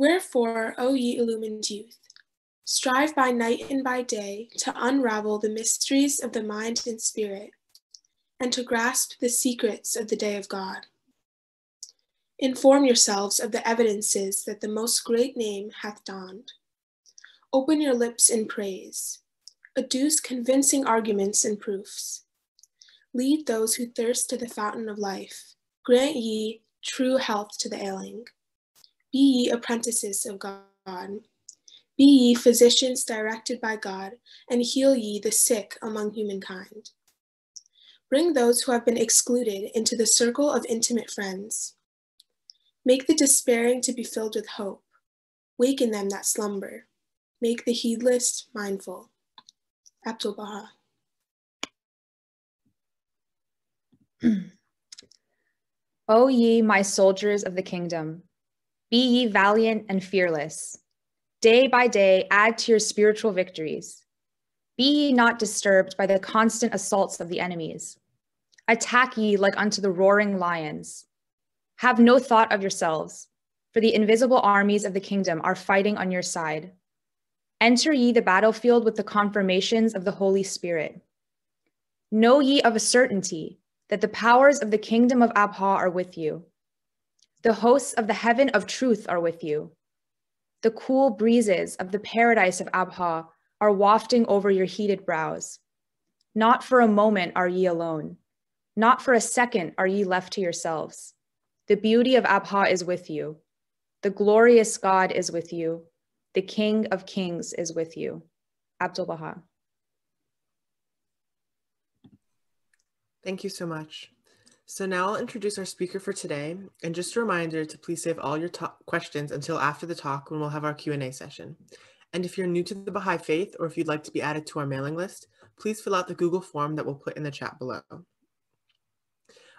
Wherefore, O ye illumined youth, strive by night and by day to unravel the mysteries of the mind and spirit, and to grasp the secrets of the day of God. Inform yourselves of the evidences that the most great name hath dawned. Open your lips in praise. Adduce convincing arguments and proofs. Lead those who thirst to the fountain of life. Grant ye true health to the ailing. Be ye apprentices of God. Be ye physicians directed by God, and heal ye the sick among humankind. Bring those who have been excluded into the circle of intimate friends. Make the despairing to be filled with hope. Waken them that slumber. Make the heedless mindful. Abdul Baha. o ye my soldiers of the kingdom, be ye valiant and fearless. Day by day, add to your spiritual victories. Be ye not disturbed by the constant assaults of the enemies. Attack ye like unto the roaring lions. Have no thought of yourselves, for the invisible armies of the kingdom are fighting on your side. Enter ye the battlefield with the confirmations of the Holy Spirit. Know ye of a certainty that the powers of the kingdom of Abha are with you. The hosts of the heaven of truth are with you. The cool breezes of the paradise of Abha are wafting over your heated brows. Not for a moment are ye alone. Not for a second are ye left to yourselves. The beauty of Abha is with you. The glorious God is with you. The King of Kings is with you. Abdul Baha. Thank you so much. So now I'll introduce our speaker for today, and just a reminder to please save all your questions until after the talk when we'll have our Q&A session. And if you're new to the Baha'i Faith, or if you'd like to be added to our mailing list, please fill out the Google form that we'll put in the chat below.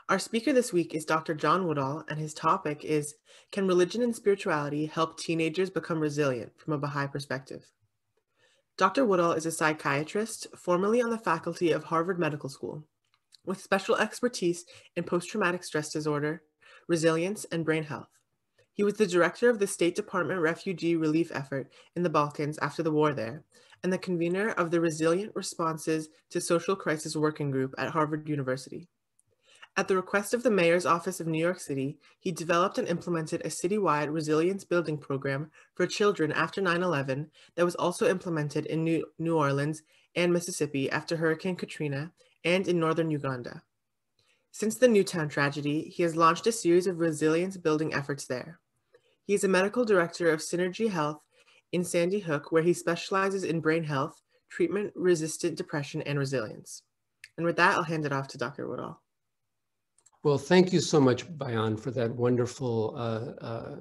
Our speaker this week is Dr. John Woodall, and his topic is Can Religion and Spirituality Help Teenagers Become Resilient from a Baha'i Perspective? Dr. Woodall is a psychiatrist, formerly on the faculty of Harvard Medical School, with special expertise in post traumatic stress disorder, resilience, and brain health. He was the director of the State Department refugee relief effort in the Balkans after the war there, and the convener of the Resilient Responses to Social Crisis Working Group at Harvard University. At the request of the Mayor's Office of New York City, he developed and implemented a citywide resilience building program for children after 9 11 that was also implemented in New Orleans and Mississippi after Hurricane Katrina and in northern Uganda. Since the Newtown tragedy, he has launched a series of resilience building efforts there. He is a medical director of Synergy Health in Sandy Hook, where he specializes in brain health, treatment resistant depression, and resilience. And with that, I'll hand it off to Dr. Woodall. Well, thank you so much, Bayan, for that wonderful uh, uh,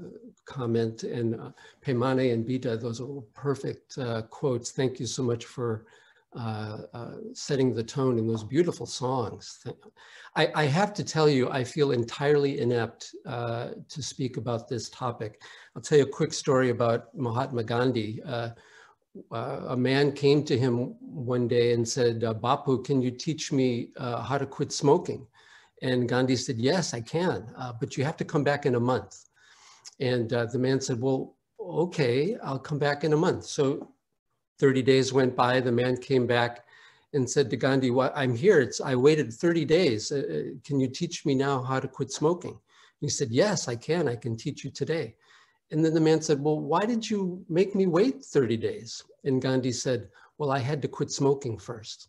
comment. And uh, and Bita, those are perfect uh, quotes. Thank you so much for uh, uh, setting the tone in those beautiful songs. I, I, have to tell you, I feel entirely inept uh, to speak about this topic. I'll tell you a quick story about Mahatma Gandhi. a man came to him one day and said, Bapu, can you teach me how to quit smoking? And Gandhi said, yes, I can, uh, but you have to come back in a month. And uh, the man said, well, okay, I'll come back in a month. So 30 days went by, the man came back and said to Gandhi, well, I'm here, it's, I waited 30 days. Uh, uh, can you teach me now how to quit smoking? And he said, yes, I can, I can teach you today. And then the man said, well, why did you make me wait 30 days? And Gandhi said, well, I had to quit smoking first.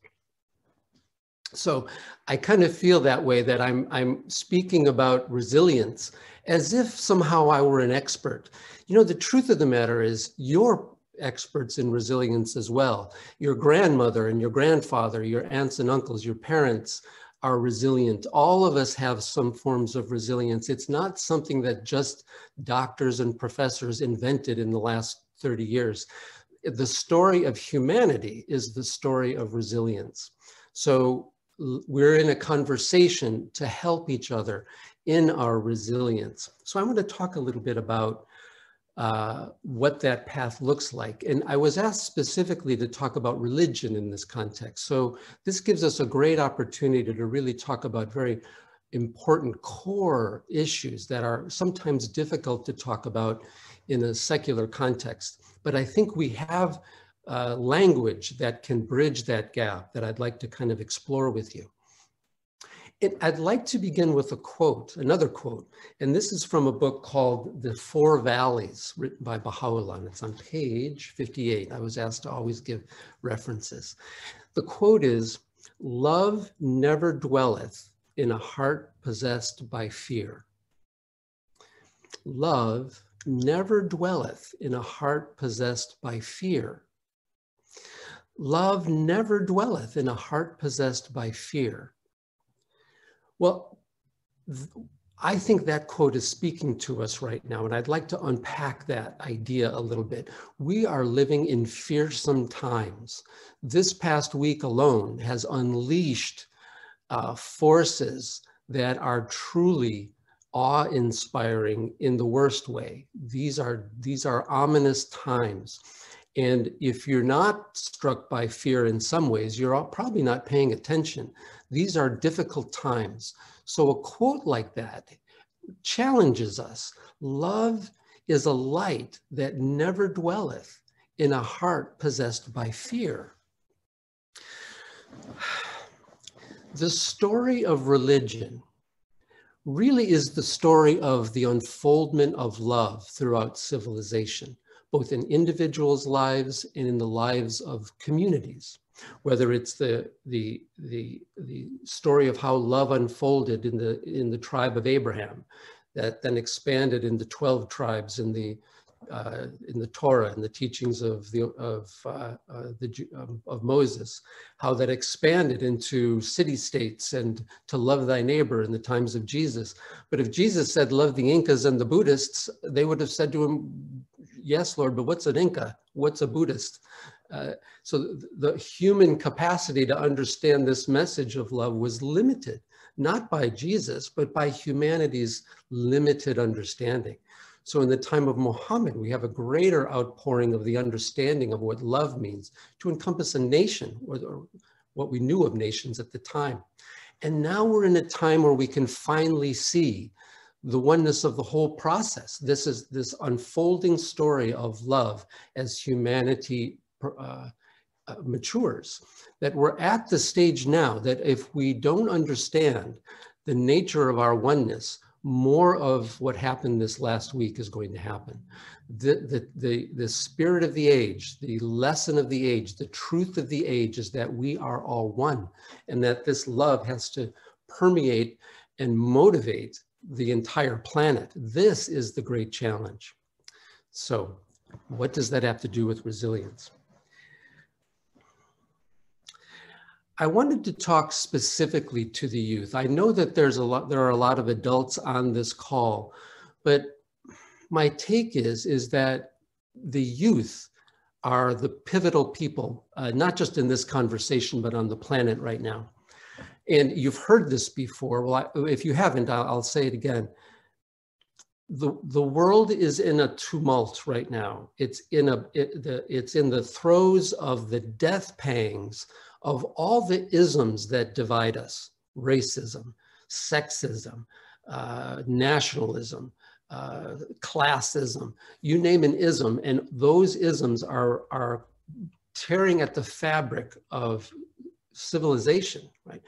So I kind of feel that way that I'm, I'm speaking about resilience as if somehow I were an expert. You know, the truth of the matter is you're experts in resilience as well. Your grandmother and your grandfather, your aunts and uncles, your parents are resilient. All of us have some forms of resilience. It's not something that just doctors and professors invented in the last 30 years. The story of humanity is the story of resilience. So we're in a conversation to help each other in our resilience. So I want to talk a little bit about uh, what that path looks like. And I was asked specifically to talk about religion in this context. So this gives us a great opportunity to really talk about very important core issues that are sometimes difficult to talk about in a secular context. But I think we have uh, language that can bridge that gap that I'd like to kind of explore with you. It, I'd like to begin with a quote, another quote, and this is from a book called The Four Valleys, written by Baha'u'llah, and it's on page 58. I was asked to always give references. The quote is, love never dwelleth in a heart possessed by fear. Love never dwelleth in a heart possessed by fear. Love never dwelleth in a heart possessed by fear. Well, I think that quote is speaking to us right now, and I'd like to unpack that idea a little bit. We are living in fearsome times. This past week alone has unleashed uh, forces that are truly awe-inspiring in the worst way. These are, these are ominous times. And if you're not struck by fear in some ways, you're probably not paying attention. These are difficult times. So a quote like that challenges us. Love is a light that never dwelleth in a heart possessed by fear. The story of religion really is the story of the unfoldment of love throughout civilization both in individuals' lives and in the lives of communities. Whether it's the, the, the, the story of how love unfolded in the, in the tribe of Abraham, that then expanded into 12 tribes in the, uh, in the Torah and the teachings of the of uh, uh, the um, of Moses, how that expanded into city states and to love thy neighbor in the times of Jesus. But if Jesus said love the Incas and the Buddhists, they would have said to him, yes, Lord, but what's an Inca? What's a Buddhist? Uh, so the, the human capacity to understand this message of love was limited, not by Jesus, but by humanity's limited understanding. So in the time of Muhammad, we have a greater outpouring of the understanding of what love means to encompass a nation or, or what we knew of nations at the time. And now we're in a time where we can finally see the oneness of the whole process. This is this unfolding story of love as humanity uh, uh, matures. That we're at the stage now that if we don't understand the nature of our oneness, more of what happened this last week is going to happen. The, the, the, the spirit of the age, the lesson of the age, the truth of the age is that we are all one and that this love has to permeate and motivate the entire planet. This is the great challenge. So what does that have to do with resilience? I wanted to talk specifically to the youth. I know that there's a lot, there are a lot of adults on this call, but my take is, is that the youth are the pivotal people, uh, not just in this conversation, but on the planet right now. And you've heard this before. Well, I, if you haven't, I'll, I'll say it again. The, the world is in a tumult right now. It's in, a, it, the, it's in the throes of the death pangs of all the isms that divide us, racism, sexism, uh, nationalism, uh, classism, you name an ism, and those isms are, are tearing at the fabric of civilization, right?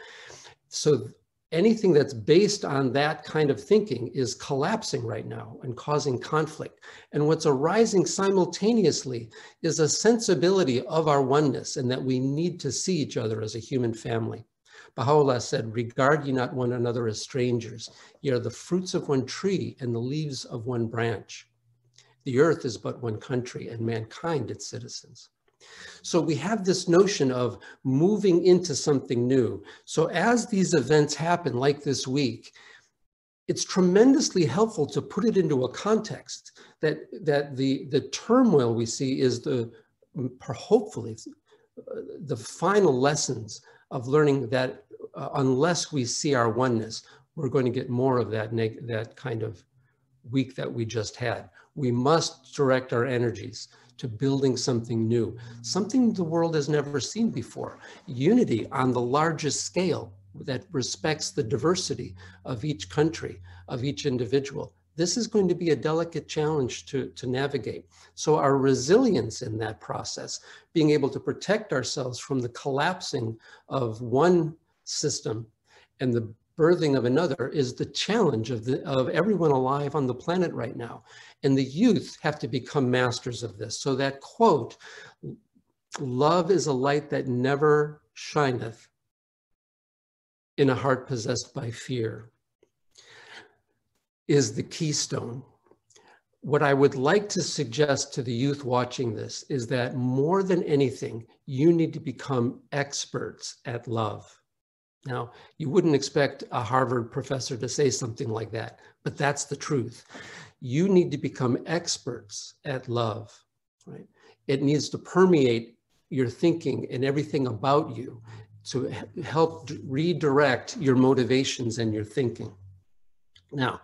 So anything that's based on that kind of thinking is collapsing right now and causing conflict. And what's arising simultaneously is a sensibility of our oneness and that we need to see each other as a human family. Baha'u'llah said, regard ye not one another as strangers. Ye are the fruits of one tree and the leaves of one branch. The earth is but one country and mankind its citizens. So we have this notion of moving into something new. So as these events happen, like this week, it's tremendously helpful to put it into a context that, that the, the turmoil we see is the, hopefully, the final lessons of learning that uh, unless we see our oneness, we're going to get more of that, that kind of week that we just had. We must direct our energies to building something new, something the world has never seen before. Unity on the largest scale that respects the diversity of each country, of each individual. This is going to be a delicate challenge to, to navigate. So our resilience in that process, being able to protect ourselves from the collapsing of one system and the birthing of another is the challenge of, the, of everyone alive on the planet right now. And the youth have to become masters of this. So that quote, love is a light that never shineth in a heart possessed by fear is the keystone. What I would like to suggest to the youth watching this is that more than anything, you need to become experts at love. Now, you wouldn't expect a Harvard professor to say something like that, but that's the truth. You need to become experts at love, right? It needs to permeate your thinking and everything about you to help redirect your motivations and your thinking. Now,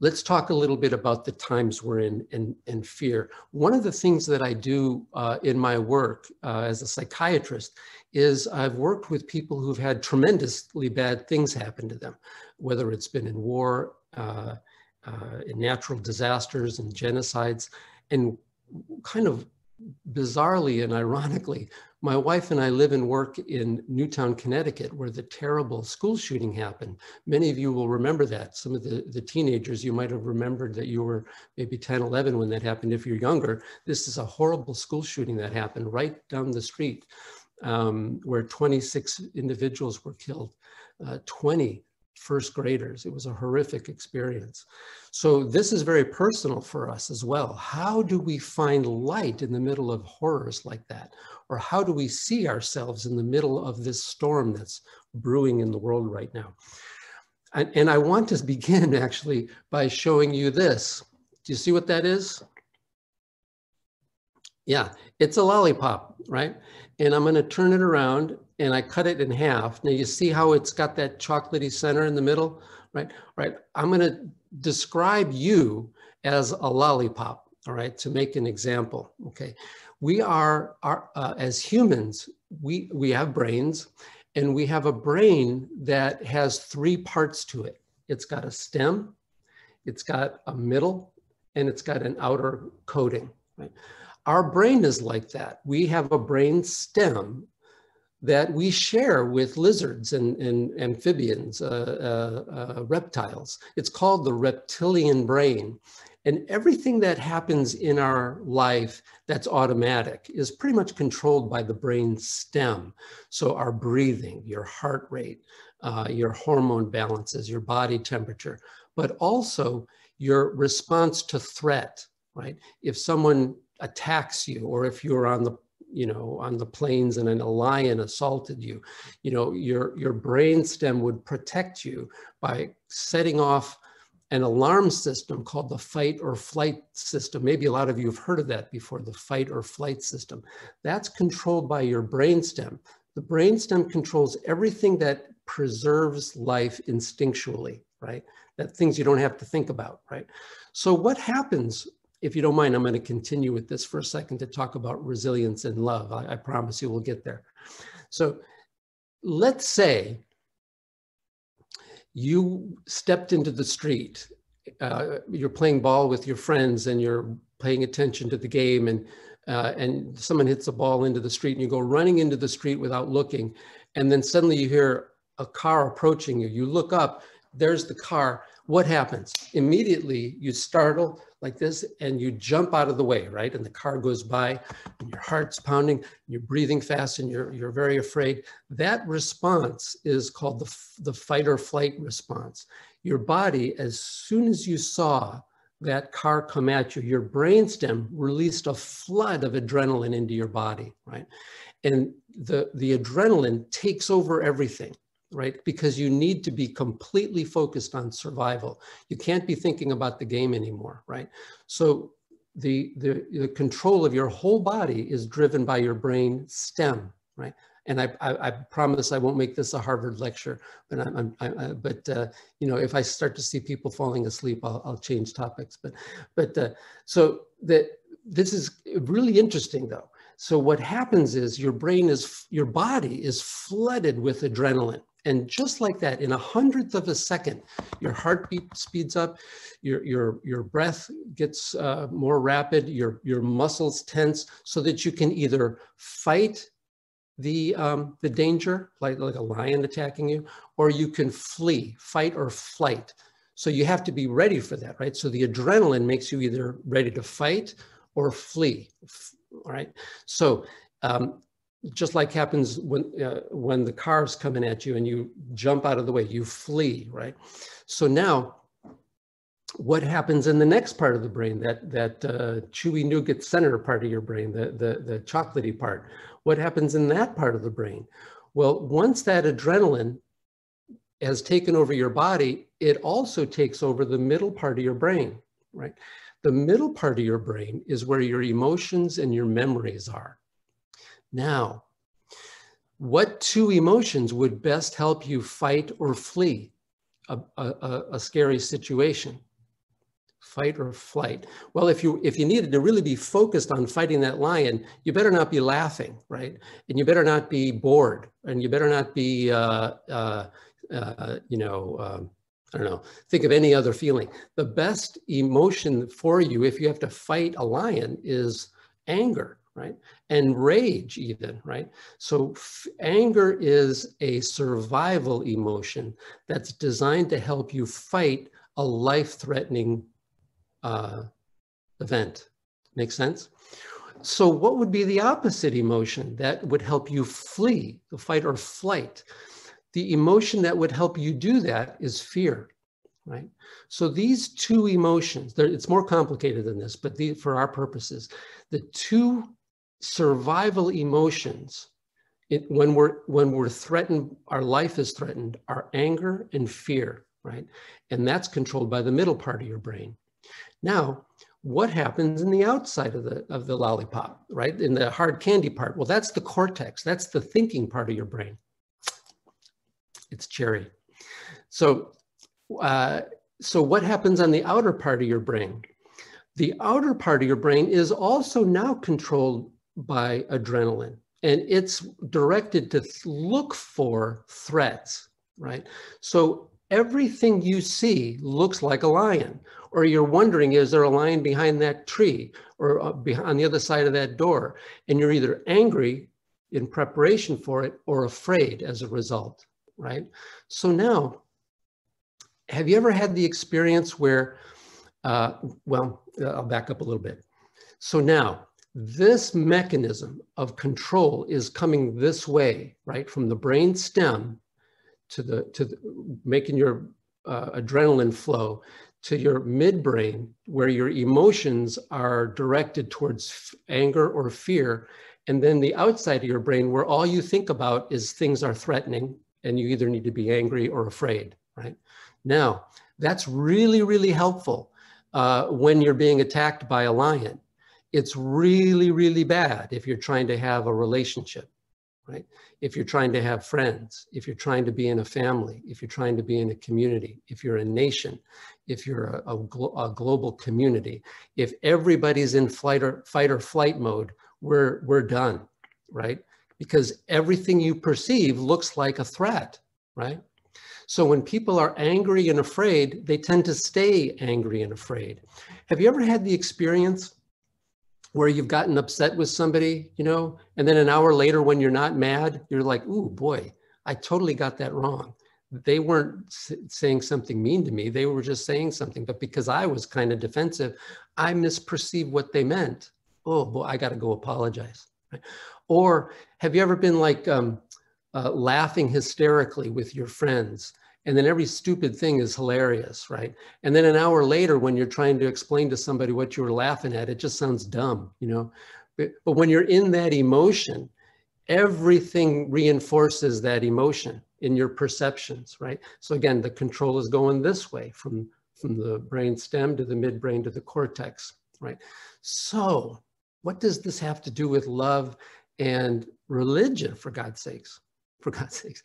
let's talk a little bit about the times we're in and, and fear. One of the things that I do uh, in my work uh, as a psychiatrist is I've worked with people who've had tremendously bad things happen to them, whether it's been in war, uh, uh in natural disasters and genocides, and kind of bizarrely and ironically, my wife and I live and work in Newtown, Connecticut, where the terrible school shooting happened. Many of you will remember that. Some of the, the teenagers, you might have remembered that you were maybe 10, 11 when that happened. If you're younger, this is a horrible school shooting that happened right down the street um, where 26 individuals were killed, uh, 20 first graders. It was a horrific experience. So this is very personal for us as well. How do we find light in the middle of horrors like that? Or how do we see ourselves in the middle of this storm that's brewing in the world right now? And, and I want to begin actually by showing you this. Do you see what that is? Yeah, it's a lollipop, right? And I'm gonna turn it around and I cut it in half. Now you see how it's got that chocolatey center in the middle, right? Right. I'm going to describe you as a lollipop, all right, to make an example. Okay. We are, are uh, as humans, we, we have brains and we have a brain that has three parts to it. It's got a stem, it's got a middle, and it's got an outer coating, right? Our brain is like that. We have a brain stem that we share with lizards and, and amphibians, uh, uh, uh, reptiles. It's called the reptilian brain. And everything that happens in our life that's automatic is pretty much controlled by the brain stem. So our breathing, your heart rate, uh, your hormone balances, your body temperature, but also your response to threat, right? If someone attacks you or if you're on the you know, on the plains and then a lion assaulted you, you know, your, your brain stem would protect you by setting off an alarm system called the fight or flight system. Maybe a lot of you have heard of that before, the fight or flight system. That's controlled by your brain stem. The brain stem controls everything that preserves life instinctually, right? That things you don't have to think about, right? So what happens if you don't mind, I'm going to continue with this for a second to talk about resilience and love. I, I promise you we'll get there. So let's say you stepped into the street, uh, you're playing ball with your friends and you're paying attention to the game and uh, and someone hits a ball into the street and you go running into the street without looking and then suddenly you hear a car approaching you. You look up, there's the car. What happens? Immediately you startle, like this and you jump out of the way, right? And the car goes by and your heart's pounding, you're breathing fast and you're, you're very afraid. That response is called the, the fight or flight response. Your body, as soon as you saw that car come at you, your brainstem released a flood of adrenaline into your body, right? And the, the adrenaline takes over everything right? Because you need to be completely focused on survival. You can't be thinking about the game anymore, right? So the, the, the control of your whole body is driven by your brain stem, right? And I, I, I promise I won't make this a Harvard lecture, but I'm, I'm I, but uh, you know, if I start to see people falling asleep, I'll, I'll change topics. But, but uh, so that this is really interesting though. So what happens is your brain is, your body is flooded with adrenaline And just like that, in a hundredth of a second, your heartbeat speeds up, your, your, your breath gets uh, more rapid, your, your muscles tense so that you can either fight the, um, the danger, like, like a lion attacking you, or you can flee, fight or flight. So you have to be ready for that, right? So the adrenaline makes you either ready to fight or flee, all right? So um, just like happens when, uh, when the car's coming at you and you jump out of the way, you flee, right? So now what happens in the next part of the brain, that, that uh, chewy nougat center part of your brain, the, the, the chocolatey part, what happens in that part of the brain? Well, once that adrenaline has taken over your body, it also takes over the middle part of your brain, right? The middle part of your brain is where your emotions and your memories are. Now, what two emotions would best help you fight or flee a, a, a scary situation? fight or flight. Well, if you if you needed to really be focused on fighting that lion, you better not be laughing, right? And you better not be bored, and you better not be, uh, uh, uh, you know, um, I don't know, think of any other feeling. The best emotion for you if you have to fight a lion is anger, right? And rage even, right? So anger is a survival emotion that's designed to help you fight a life-threatening uh, event. Make sense? So what would be the opposite emotion that would help you flee, the fight or flight? The emotion that would help you do that is fear, right? So these two emotions, it's more complicated than this, but the, for our purposes, the two survival emotions it, when we're when we're threatened, our life is threatened, our anger and fear, right? And that's controlled by the middle part of your brain. Now, what happens in the outside of the of the lollipop, right? In the hard candy part. Well, that's the cortex. That's the thinking part of your brain. It's cherry. So, uh, so what happens on the outer part of your brain? The outer part of your brain is also now controlled by adrenaline, and it's directed to look for threats, right? So everything you see looks like a lion, or you're wondering, is there a lion behind that tree or uh, on the other side of that door? And you're either angry in preparation for it or afraid as a result, right? So now, have you ever had the experience where, uh, well, I'll back up a little bit. So now, this mechanism of control is coming this way, right? From the brain stem to the, to the, making your uh, adrenaline flow to your midbrain where your emotions are directed towards anger or fear. And then the outside of your brain where all you think about is things are threatening and you either need to be angry or afraid, right? Now, that's really, really helpful uh, when you're being attacked by a lion. It's really, really bad if you're trying to have a relationship right? If you're trying to have friends, if you're trying to be in a family, if you're trying to be in a community, if you're a nation, if you're a, a, a global community, if everybody's in flight or fight or flight mode, we're, we're done, right? Because everything you perceive looks like a threat, right? So when people are angry and afraid, they tend to stay angry and afraid. Have you ever had the experience where you've gotten upset with somebody, you know, and then an hour later when you're not mad, you're like, ooh, boy, I totally got that wrong. They weren't saying something mean to me. They were just saying something. But because I was kind of defensive, I misperceived what they meant. Oh, boy, I got to go apologize. Right? Or have you ever been like um, uh, laughing hysterically with your friends and then every stupid thing is hilarious, right? And then an hour later, when you're trying to explain to somebody what you were laughing at, it just sounds dumb, you know? But, but when you're in that emotion, everything reinforces that emotion in your perceptions, right? So again, the control is going this way from, from the brain stem to the midbrain to the cortex, right? So what does this have to do with love and religion, for God's sakes? For God's sakes.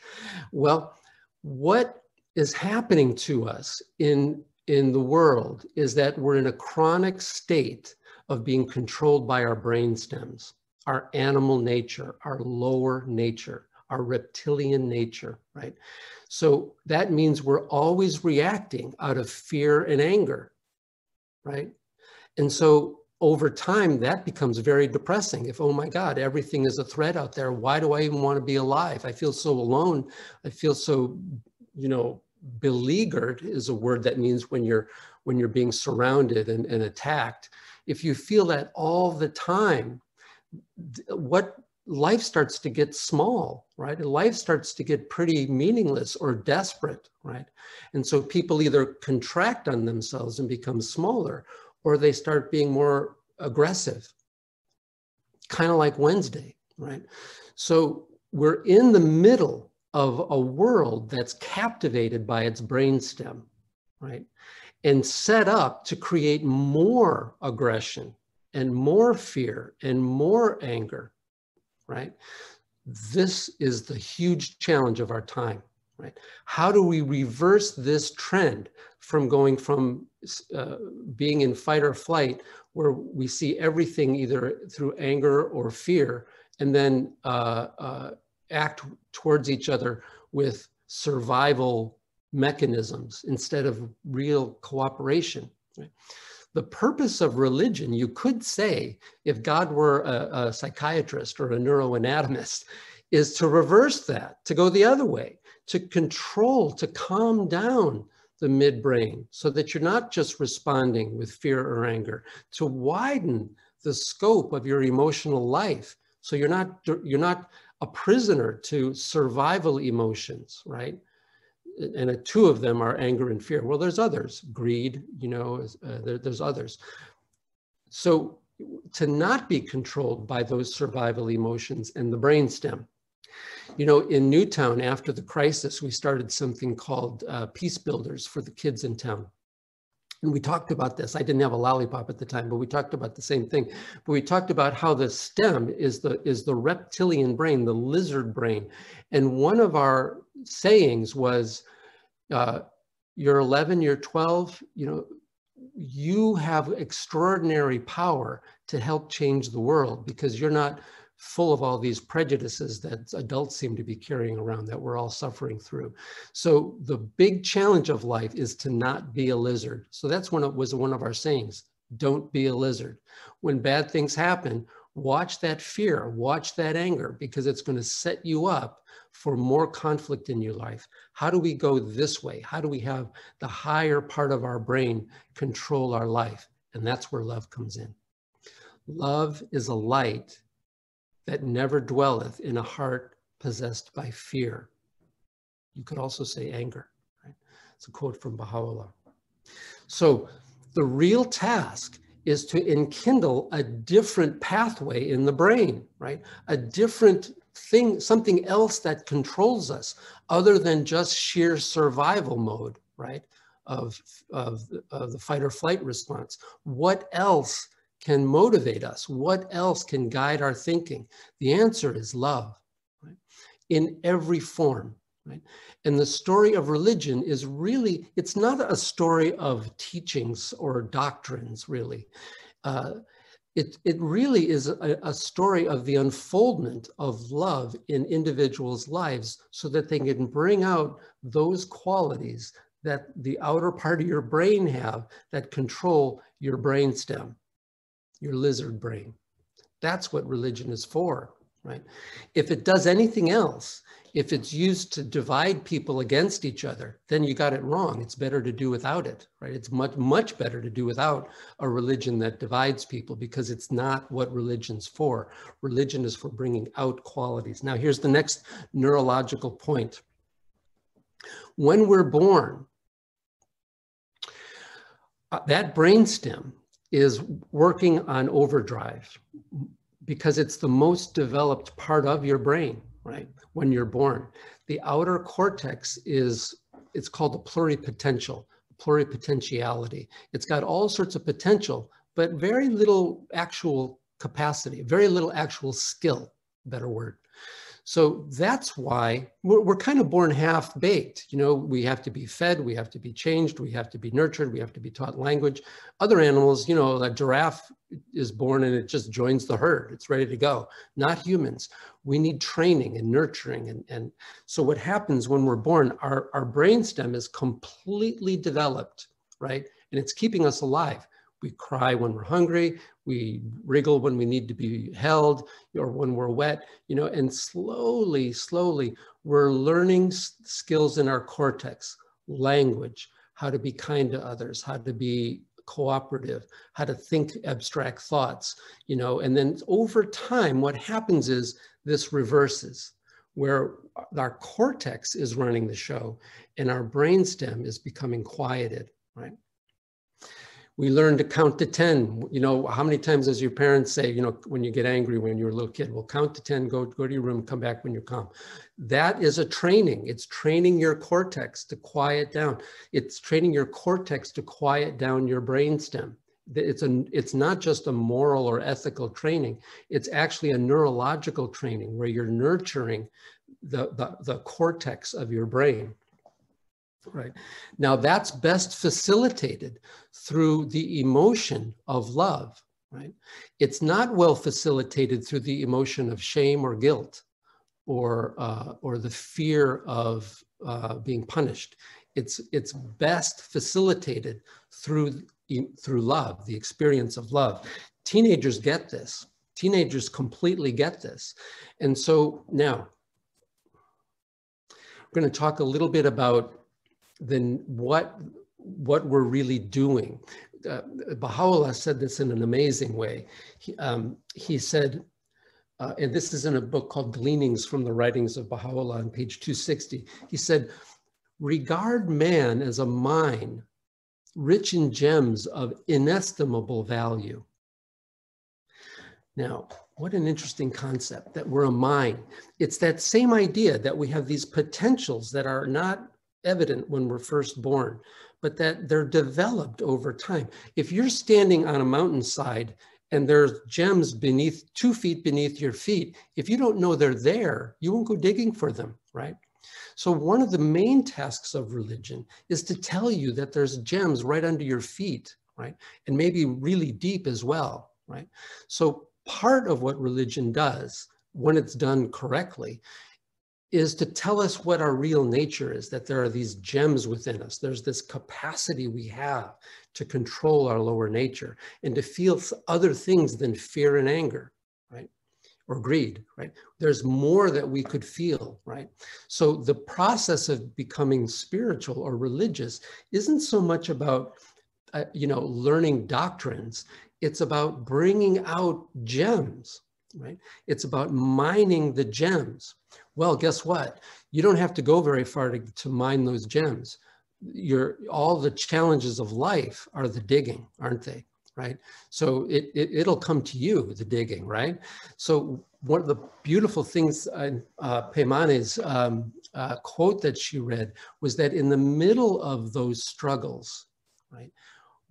Well, what is happening to us in, in the world is that we're in a chronic state of being controlled by our brain stems, our animal nature, our lower nature, our reptilian nature, right? So that means we're always reacting out of fear and anger, right? And so over time, that becomes very depressing. If, oh my God, everything is a threat out there, why do I even want to be alive? I feel so alone. I feel so, you know, beleaguered is a word that means when you're when you're being surrounded and, and attacked. If you feel that all the time, what life starts to get small, right? Life starts to get pretty meaningless or desperate, right? And so people either contract on themselves and become smaller, or they start being more aggressive, kind of like Wednesday, right? So we're in the middle of a world that's captivated by its brainstem, right? And set up to create more aggression and more fear and more anger, right? This is the huge challenge of our time, right? How do we reverse this trend from going from uh, being in fight or flight, where we see everything either through anger or fear, and then uh, uh, act towards each other with survival mechanisms instead of real cooperation. The purpose of religion, you could say, if God were a, a psychiatrist or a neuroanatomist, is to reverse that, to go the other way, to control, to calm down the midbrain so that you're not just responding with fear or anger, to widen the scope of your emotional life so you're not you're not a prisoner to survival emotions, right? and uh, two of them are anger and fear. Well, there's others, greed, you know, uh, there, there's others. So to not be controlled by those survival emotions and the brainstem. You know, in Newtown, after the crisis, we started something called uh, Peace Builders for the kids in town. And we talked about this. I didn't have a lollipop at the time, but we talked about the same thing. But we talked about how the stem is the is the reptilian brain, the lizard brain. And one of our sayings was, uh, you're 11, you're 12, you know, you have extraordinary power to help change the world because you're not full of all these prejudices that adults seem to be carrying around that we're all suffering through. So the big challenge of life is to not be a lizard. So that's one of, was one of our sayings, don't be a lizard. When bad things happen, watch that fear, watch that anger, because it's going to set you up for more conflict in your life. How do we go this way? How do we have the higher part of our brain control our life? And that's where love comes in. Love is a light that never dwelleth in a heart possessed by fear. You could also say anger. Right? It's a quote from Baha'u'llah. So the real task is to enkindle a different pathway in the brain, right? A different thing, something else that controls us other than just sheer survival mode, right? Of, of, of the fight or flight response. What else can motivate us? What else can guide our thinking? The answer is love, right? In every form, right? And the story of religion is really, it's not a story of teachings or doctrines, really. Uh, it, it really is a, a, story of the unfoldment of love in individuals' lives so that they can bring out those qualities that the outer part of your brain have that control your brainstem your lizard brain. That's what religion is for, right? If it does anything else, if it's used to divide people against each other, then you got it wrong. It's better to do without it, right? It's much, much better to do without a religion that divides people because it's not what religion's for. Religion is for bringing out qualities. Now, here's the next neurological point. When we're born, uh, that brainstem is working on overdrive because it's the most developed part of your brain, right? When you're born. The outer cortex is, it's called the pluripotential, pluripotentiality. It's got all sorts of potential, but very little actual capacity, very little actual skill, better word. So that's why we're, we're kind of born half baked. You know, we have to be fed, we have to be changed, we have to be nurtured, we have to be taught language. Other animals, you know, a giraffe is born and it just joins the herd. It's ready to go. Not humans. We need training and nurturing. And, and so what happens when we're born, our, our brainstem is completely developed, right? And it's keeping us alive. We cry when we're hungry. We wriggle when we need to be held or when we're wet, you know, and slowly, slowly, we're learning skills in our cortex, language, how to be kind to others, how to be cooperative, how to think abstract thoughts, you know, and then over time, what happens is this reverses where our cortex is running the show and our brainstem is becoming quieted, right? We learn to count to 10. You know, how many times does your parents say, you know, when you get angry when you're a little kid, well, count to 10, go, go to your room, come back when you're calm. That is a training. It's training your cortex to quiet down. It's training your cortex to quiet down your brainstem. It's, a, it's not just a moral or ethical training. It's actually a neurological training where you're nurturing the, the, the cortex of your brain. Right. Now that's best facilitated through the emotion of love, right? It's not well facilitated through the emotion of shame or guilt or, uh, or the fear of uh, being punished. It's, it's best facilitated through, through love, the experience of love. Teenagers get this. Teenagers completely get this. And so now, we're going to talk a little bit about then what, what we're really doing. Uh, Baha'u'llah said this in an amazing way. He, um, he said, uh, and this is in a book called Gleanings from the Writings of Baha'u'llah on page 260. He said, regard man as a mine rich in gems of inestimable value. Now, what an interesting concept that we're a mine. It's that same idea that we have these potentials that are not evident when we're first born, but that they're developed over time. If you're standing on a mountainside and there's gems beneath two feet beneath your feet, if you don't know they're there, you won't go digging for them, right? So one of the main tasks of religion is to tell you that there's gems right under your feet, right? And maybe really deep as well, right? So part of what religion does when it's done correctly is to tell us what our real nature is, that there are these gems within us. There's this capacity we have to control our lower nature and to feel other things than fear and anger, right? Or greed, right? There's more that we could feel, right? So the process of becoming spiritual or religious isn't so much about, uh, you know, learning doctrines. It's about bringing out gems, right? It's about mining the gems. Well, guess what? You don't have to go very far to, to mine those gems. Your, all the challenges of life are the digging, aren't they? Right. So it, it, it'll come to you, the digging, right? So one of the beautiful things in uh, Peymane's um, uh, quote that she read was that in the middle of those struggles, right,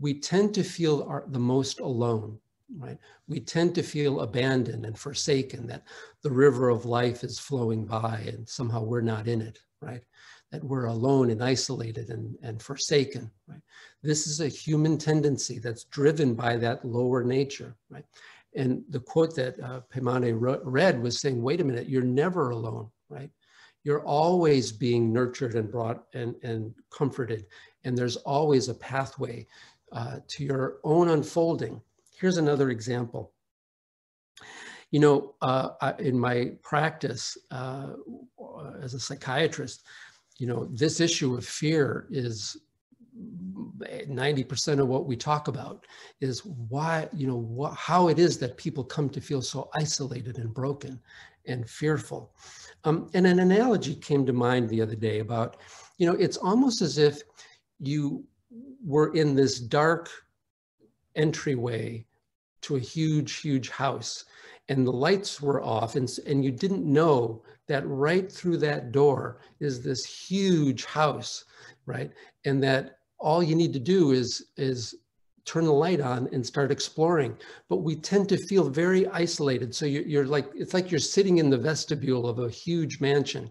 we tend to feel our, the most alone right? We tend to feel abandoned and forsaken, that the river of life is flowing by and somehow we're not in it, right? That we're alone and isolated and, and forsaken, right? This is a human tendency that's driven by that lower nature, right? And the quote that uh, Peymane read was saying, wait a minute, you're never alone, right? You're always being nurtured and brought and, and comforted. And there's always a pathway uh, to your own unfolding, Here's another example. You know, uh, I, in my practice uh, as a psychiatrist, you know, this issue of fear is 90% of what we talk about is why, you know, how it is that people come to feel so isolated and broken and fearful. Um, and an analogy came to mind the other day about, you know, it's almost as if you were in this dark entryway to a huge, huge house and the lights were off and, and you didn't know that right through that door is this huge house, right? And that all you need to do is, is turn the light on and start exploring. But we tend to feel very isolated. So you're, you're like, it's like you're sitting in the vestibule of a huge mansion.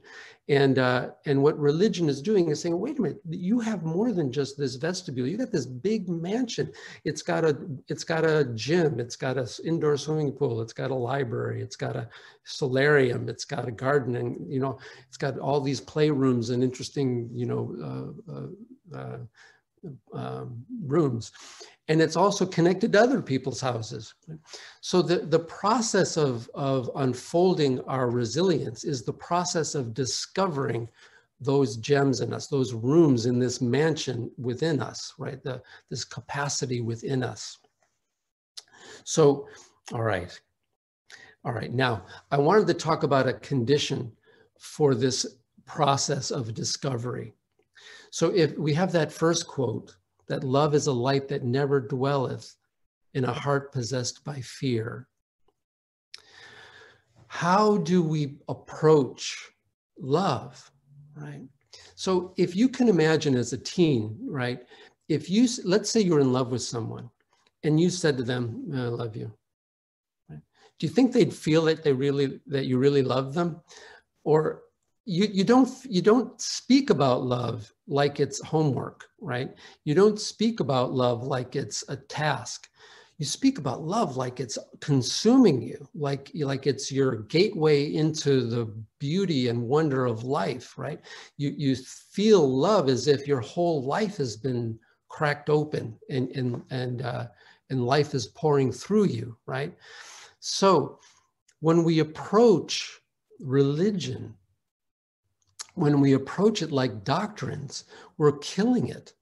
And, uh, and what religion is doing is saying, wait a minute, you have more than just this vestibule. You got this big mansion. It's got a, it's got a gym. It's got an indoor swimming pool. It's got a library. It's got a solarium. It's got a garden. And, you know, it's got all these playrooms and interesting, you know, uh, uh, uh um, rooms and it's also connected to other people's houses. So the, the process of, of unfolding our resilience is the process of discovering those gems in us, those rooms in this mansion within us, right? The, this capacity within us. So, all right. All right, now I wanted to talk about a condition for this process of discovery. So if we have that first quote, that love is a light that never dwelleth in a heart possessed by fear. How do we approach love, right? So if you can imagine as a teen, right, if you, let's say you're in love with someone and you said to them, I love you, right? do you think they'd feel that they really, that you really love them? Or you, you don't you don't speak about love like it's homework right? You don't speak about love like it's a task. You speak about love like it's consuming you like like it's your gateway into the beauty and wonder of life right? You you feel love as if your whole life has been cracked open and and and uh, and life is pouring through you right? So when we approach religion when we approach it like doctrines, we're killing it.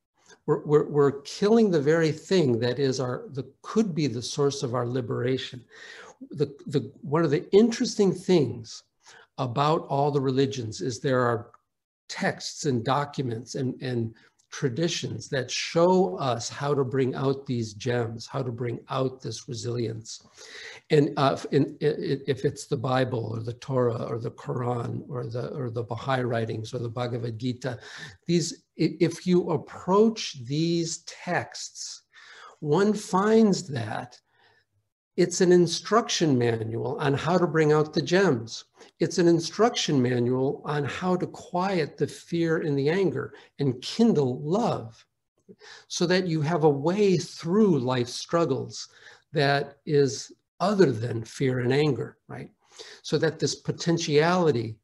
We're, we're, we're killing the very thing that is our, the, could be the source of our liberation. The, the, one of the interesting things about all the religions is there are texts and documents and, and traditions that show us how to bring out these gems, how to bring out this resilience. And uh, in, if it's the Bible or the Torah or the Quran or the, or the Baha'i writings or the Bhagavad Gita, these, if you approach these texts, one finds that it's an instruction manual on how to bring out the gems. It's an instruction manual on how to quiet the fear and the anger and kindle love so that you have a way through life's struggles that is other than fear and anger, right? So that this potentiality,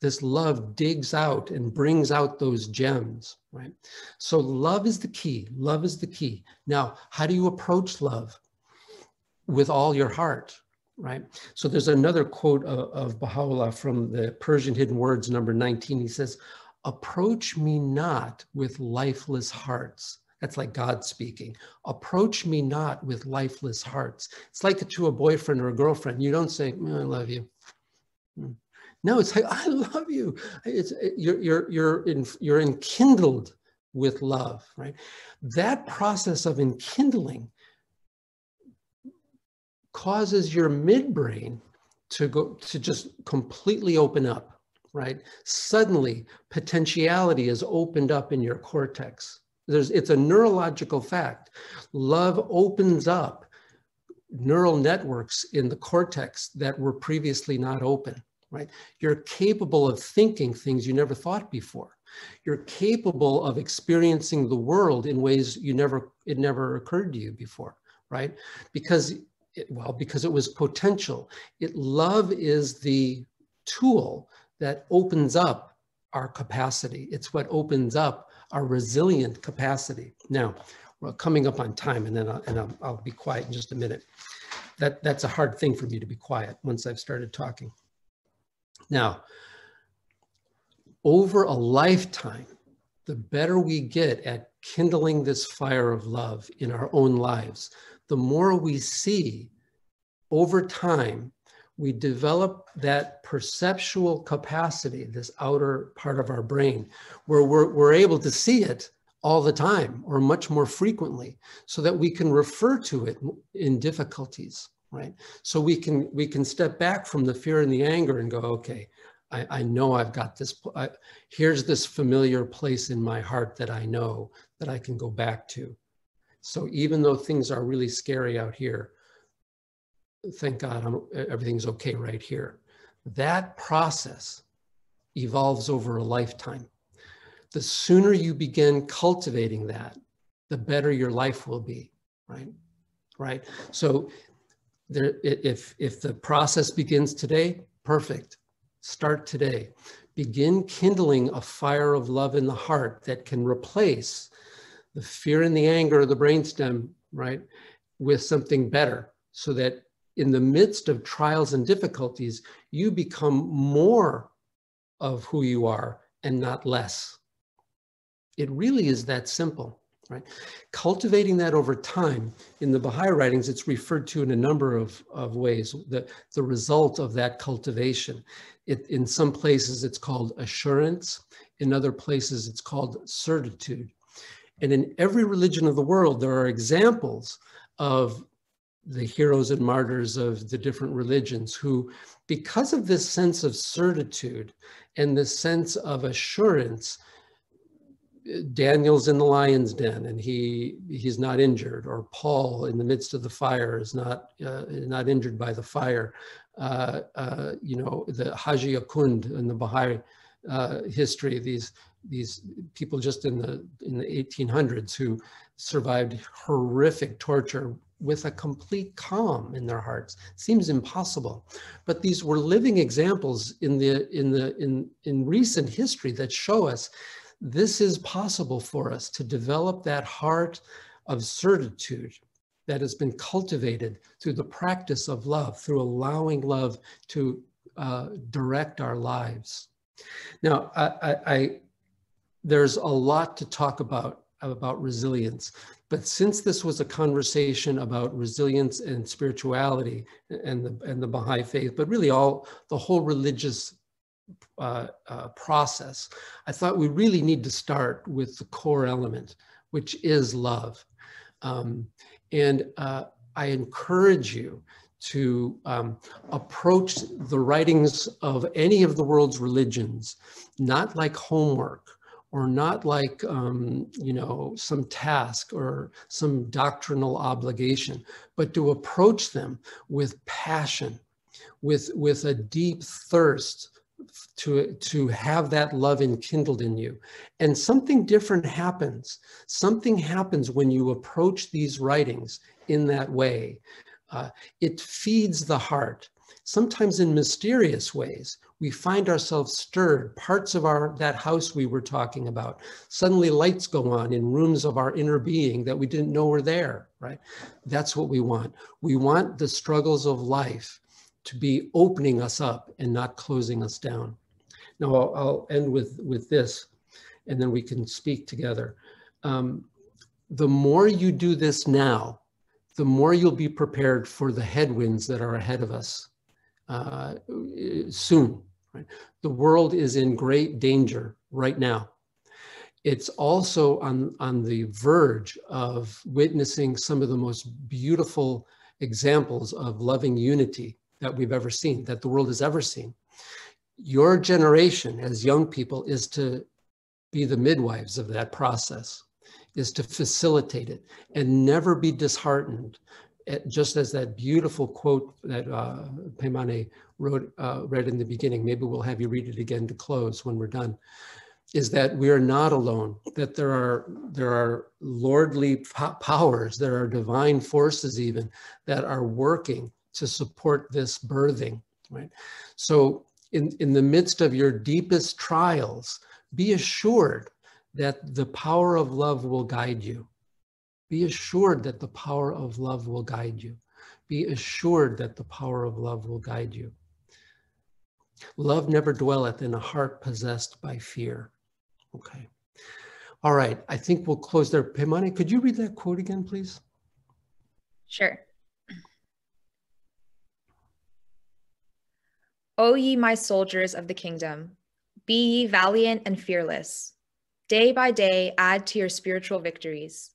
this love digs out and brings out those gems, right? So love is the key. Love is the key. Now, how do you approach love? with all your heart, right? So there's another quote of, of Baha'u'llah from the Persian Hidden Words, number 19. He says, approach me not with lifeless hearts. That's like God speaking. Approach me not with lifeless hearts. It's like to a boyfriend or a girlfriend. You don't say, oh, I love you. Hmm. No, it's like, I love you. It's, you're, you're, you're, in, you're enkindled with love, right? That process of enkindling causes your midbrain to go to just completely open up, right? Suddenly, potentiality is opened up in your cortex. There's, it's a neurological fact. Love opens up neural networks in the cortex that were previously not open, right? You're capable of thinking things you never thought before. You're capable of experiencing the world in ways you never, it never occurred to you before, right? Because it, well, because it was potential. It, love is the tool that opens up our capacity. It's what opens up our resilient capacity. Now, we're coming up on time and then I'll, and I'll, I'll be quiet in just a minute. That, that's a hard thing for me to be quiet once I've started talking. Now, over a lifetime, the better we get at kindling this fire of love in our own lives, the more we see over time, we develop that perceptual capacity, this outer part of our brain, where we're, we're able to see it all the time or much more frequently so that we can refer to it in difficulties right? So we can we can step back from the fear and the anger and go okay i, I know i've got this I, here's this familiar place in my heart that i know that i can go back to So even though things are really scary out here, thank God I'm, everything's okay right here. That process evolves over a lifetime. The sooner you begin cultivating that, the better your life will be, right? Right. So there, if if the process begins today, perfect. Start today. Begin kindling a fire of love in the heart that can replace the fear and the anger of the brainstem, right, with something better so that in the midst of trials and difficulties, you become more of who you are and not less. It really is that simple, right? Cultivating that over time, in the Baha'i writings, it's referred to in a number of, of ways, the, the result of that cultivation. It, in some places, it's called assurance. In other places, it's called certitude. And in every religion of the world, there are examples of the heroes and martyrs of the different religions who, because of this sense of certitude and this sense of assurance, Daniel's in the lion's den and he he's not injured, or Paul in the midst of the fire is not uh, not injured by the fire. Uh, uh, you know, the Haji Akhund in the Baha'i uh, history, these these people just in the in the 1800s who survived horrific torture with a complete calm in their hearts. Seems impossible. But these were living examples in the in the in in recent history that show us this is possible for us to develop that heart of certitude that has been cultivated through the practice of love through allowing love to uh, direct our lives. Now I, I, I there's a lot to talk about about resilience. But since this was a conversation about resilience and spirituality and the, and the Baha'i faith, but really all the whole religious uh, uh, process, I thought we really need to start with the core element, which is love. Um, and uh, I encourage you to um, approach the writings of any of the world's religions, not like homework or not like, um, you know, some task or some doctrinal obligation, but to approach them with passion, with, with a deep thirst to, to have that love enkindled in you. And something different happens. Something happens when you approach these writings in that way. Uh, it feeds the heart, sometimes in mysterious ways, we find ourselves stirred. Parts of our that house we were talking about, suddenly lights go on in rooms of our inner being that we didn't know were there, right? That's what we want. We want the struggles of life to be opening us up and not closing us down. Now I'll, I'll end with, with this and then we can speak together. Um, the more you do this now, the more you'll be prepared for the headwinds that are ahead of us uh, soon. Right? The world is in great danger right now. It's also on, on the verge of witnessing some of the most beautiful examples of loving unity that we've ever seen, that the world has ever seen. Your generation as young people is to be the midwives of that process, is to facilitate it and never be disheartened just as that beautiful quote that uh, wrote, uh, read in the beginning, maybe we'll have you read it again to close when we're done, is that we are not alone, that there are, there are lordly powers, there are divine forces even that are working to support this birthing, right? So in, in the midst of your deepest trials, be assured that the power of love will guide you be assured that the power of love will guide you. Be assured that the power of love will guide you. Love never dwelleth in a heart possessed by fear. Okay. All right. I think we'll close there. Peimane, could you read that quote again, please? Sure. O ye my soldiers of the kingdom, be ye valiant and fearless. Day by day add to your spiritual victories.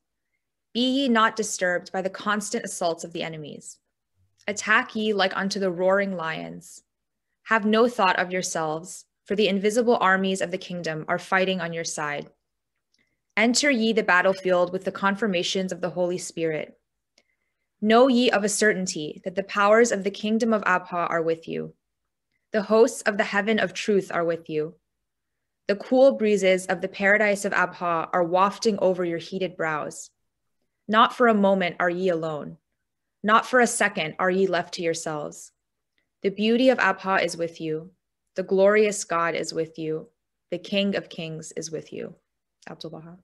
Be ye not disturbed by the constant assaults of the enemies. Attack ye like unto the roaring lions. Have no thought of yourselves, for the invisible armies of the kingdom are fighting on your side. Enter ye the battlefield with the confirmations of the Holy Spirit. Know ye of a certainty that the powers of the kingdom of Abha are with you. The hosts of the heaven of truth are with you. The cool breezes of the paradise of Abha are wafting over your heated brows. Not for a moment are ye alone. Not for a second are ye left to yourselves. The beauty of Abha is with you. The glorious God is with you. The King of Kings is with you. Abdu'l-Baha.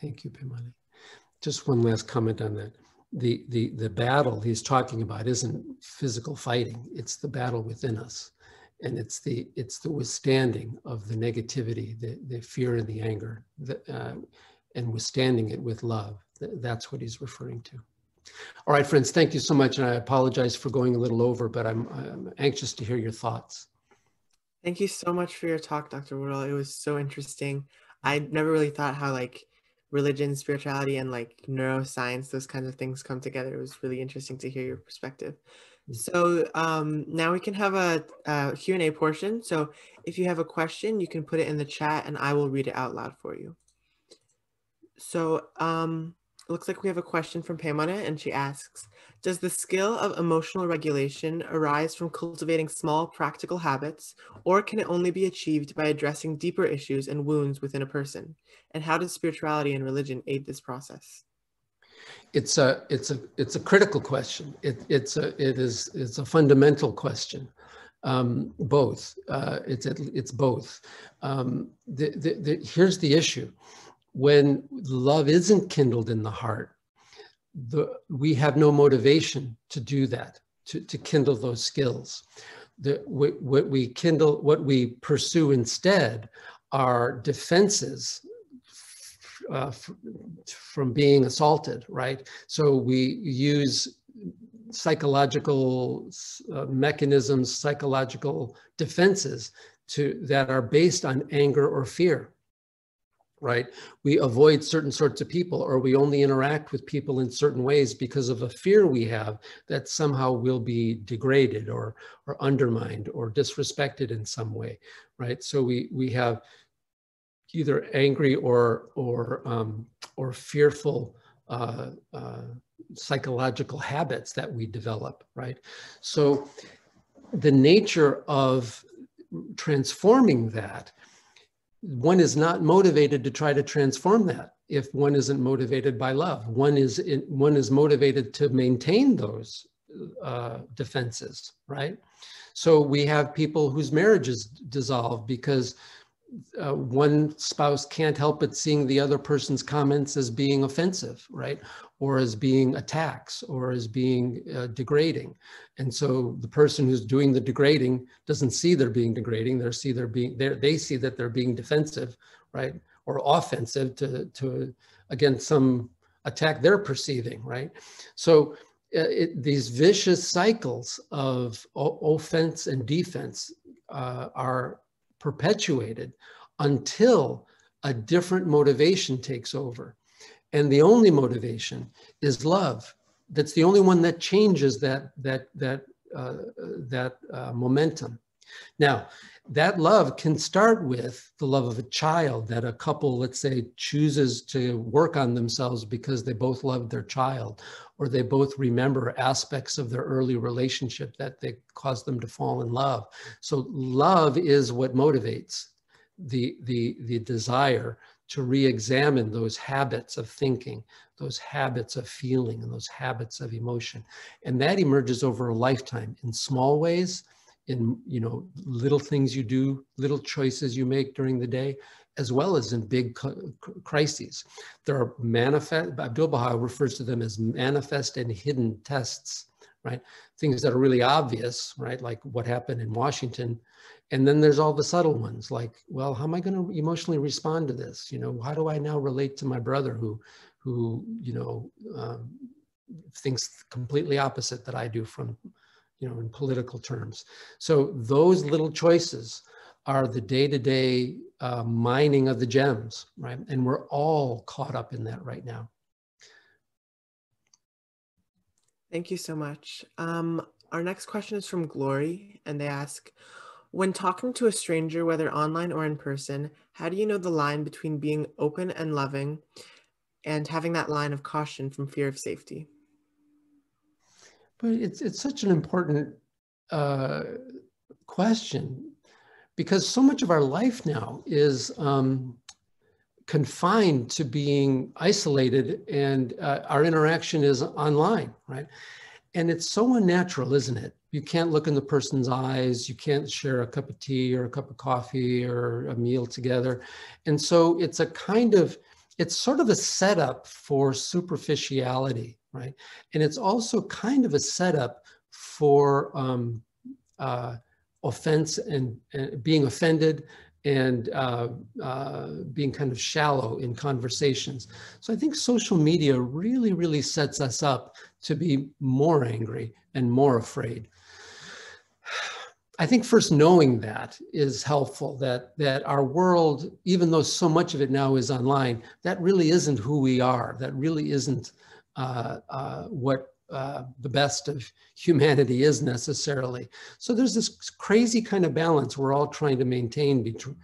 Thank you, Pimani. Just one last comment on that. The, the, the battle he's talking about isn't physical fighting, it's the battle within us. And it's the, it's the withstanding of the negativity, the, the fear and the anger, the, uh, and withstanding it with love. That's what he's referring to. All right, friends, thank you so much. And I apologize for going a little over, but I'm, I'm anxious to hear your thoughts. Thank you so much for your talk, Dr. Woodall. It was so interesting. I never really thought how like religion, spirituality, and like neuroscience, those kinds of things come together. It was really interesting to hear your perspective. Mm. So um, now we can have a, a Q&A portion. So if you have a question, you can put it in the chat and I will read it out loud for you. So um, it looks like we have a question from Paymana and she asks, does the skill of emotional regulation arise from cultivating small practical habits or can it only be achieved by addressing deeper issues and wounds within a person? And how does spirituality and religion aid this process? It's a, it's a, it's a critical question. It, it's a, it is, it's a fundamental question. Um, both, uh, it's, it's both. Um, the, the, the, here's the issue when love isn't kindled in the heart, the, we have no motivation to do that, to, to kindle those skills. The, what, we kindle, what we pursue instead are defenses uh, from being assaulted, right? So we use psychological uh, mechanisms, psychological defenses to that are based on anger or fear right? We avoid certain sorts of people or we only interact with people in certain ways because of a fear we have that somehow we'll be degraded or, or undermined or disrespected in some way, right? So we, we have either angry or, or, um, or fearful uh, uh, psychological habits that we develop, right? So the nature of transforming that one is not motivated to try to transform that if one isn't motivated by love. One is in, one is motivated to maintain those uh, defenses, right? So we have people whose marriages dissolve because uh, one spouse can't help but seeing the other person's comments as being offensive, right? Or as being attacks or as being uh, degrading. And so the person who's doing the degrading doesn't see they're being degrading. They see they're being, they're, they see that they're being defensive, right? Or offensive to, to against some attack they're perceiving, right? So uh, it, these vicious cycles of offense and defense uh, are perpetuated until a different motivation takes over. And the only motivation is love. That's the only one that changes that, that, that, uh, that uh, momentum. Now, that love can start with the love of a child that a couple, let's say, chooses to work on themselves because they both love their child or they both remember aspects of their early relationship that they caused them to fall in love. So love is what motivates the, the, the desire to re-examine those habits of thinking, those habits of feeling, and those habits of emotion. And that emerges over a lifetime in small ways, in you know little things you do, little choices you make during the day, as well as in big crises. There are manifest, Abdu'l-Baha refers to them as manifest and hidden tests, right? Things that are really obvious, right? Like what happened in Washington. And then there's all the subtle ones like, well, how am I going to emotionally respond to this? You know, how do I now relate to my brother who, who, you know, um, thinks completely opposite that I do from, you know, in political terms. So those little choices are the day-to-day uh, mining of the gems, right? And we're all caught up in that right now. Thank you so much. Um, our next question is from Glory, and they ask, When talking to a stranger, whether online or in person, how do you know the line between being open and loving and having that line of caution from fear of safety? But it's, it's such an important uh, question because so much of our life now is um, confined to being isolated and uh, our interaction is online, right? And it's so unnatural, isn't it? You can't look in the person's eyes. You can't share a cup of tea or a cup of coffee or a meal together. And so it's a kind of, it's sort of a setup for superficiality, right? And it's also kind of a setup for um, uh, offense and, and, being offended and uh, uh, being kind of shallow in conversations. So I think social media really, really sets us up to be more angry and more afraid. I think first knowing that is helpful, that, that our world, even though so much of it now is online, that really isn't who we are. That really isn't uh, uh, what uh, the best of humanity is necessarily. So there's this crazy kind of balance we're all trying to maintain between,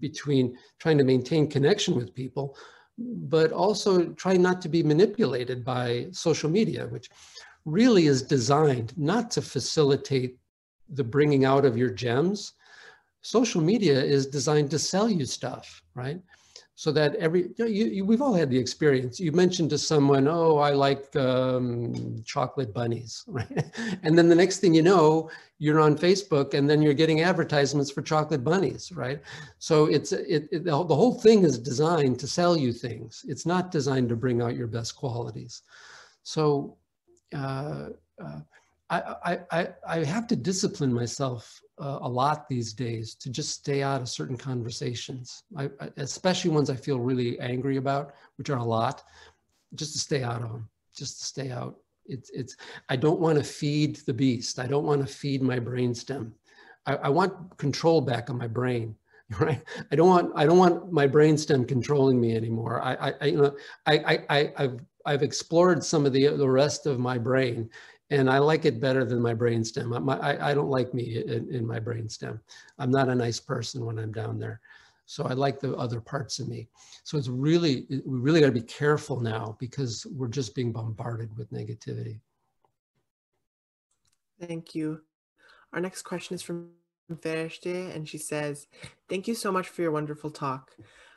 between trying to maintain connection with people, but also trying not to be manipulated by social media, which really is designed not to facilitate the bringing out of your gems. Social media is designed to sell you stuff, right? So that every you know, you, you, we've all had the experience. You mentioned to someone oh i like um, chocolate bunnies right? And then the next thing you know you're on facebook and then you're getting advertisements for chocolate bunnies right? So it's it, it the whole thing is designed to sell you things. It's not designed to bring out your best qualities. So uh, uh, I, I, I have to discipline myself uh, a lot these days to just stay out of certain conversations, I, especially ones I feel really angry about, which are a lot, just to stay out of them, just to stay out. It's, it's, I don't want to feed the beast. I don't want to feed my brainstem. I, I want control back on my brain right i don't want i don't want my brainstem controlling me anymore i i, I you know I, I i've i've explored some of the the rest of my brain and I like it better than my brainstem. I, I don't like me in, in my brainstem. I'm not a nice person when I'm down there. So I like the other parts of me. So it's really, we really got to be careful now because we're just being bombarded with negativity. Thank you. Our next question is from Fereshte, and she says, Thank you so much for your wonderful talk.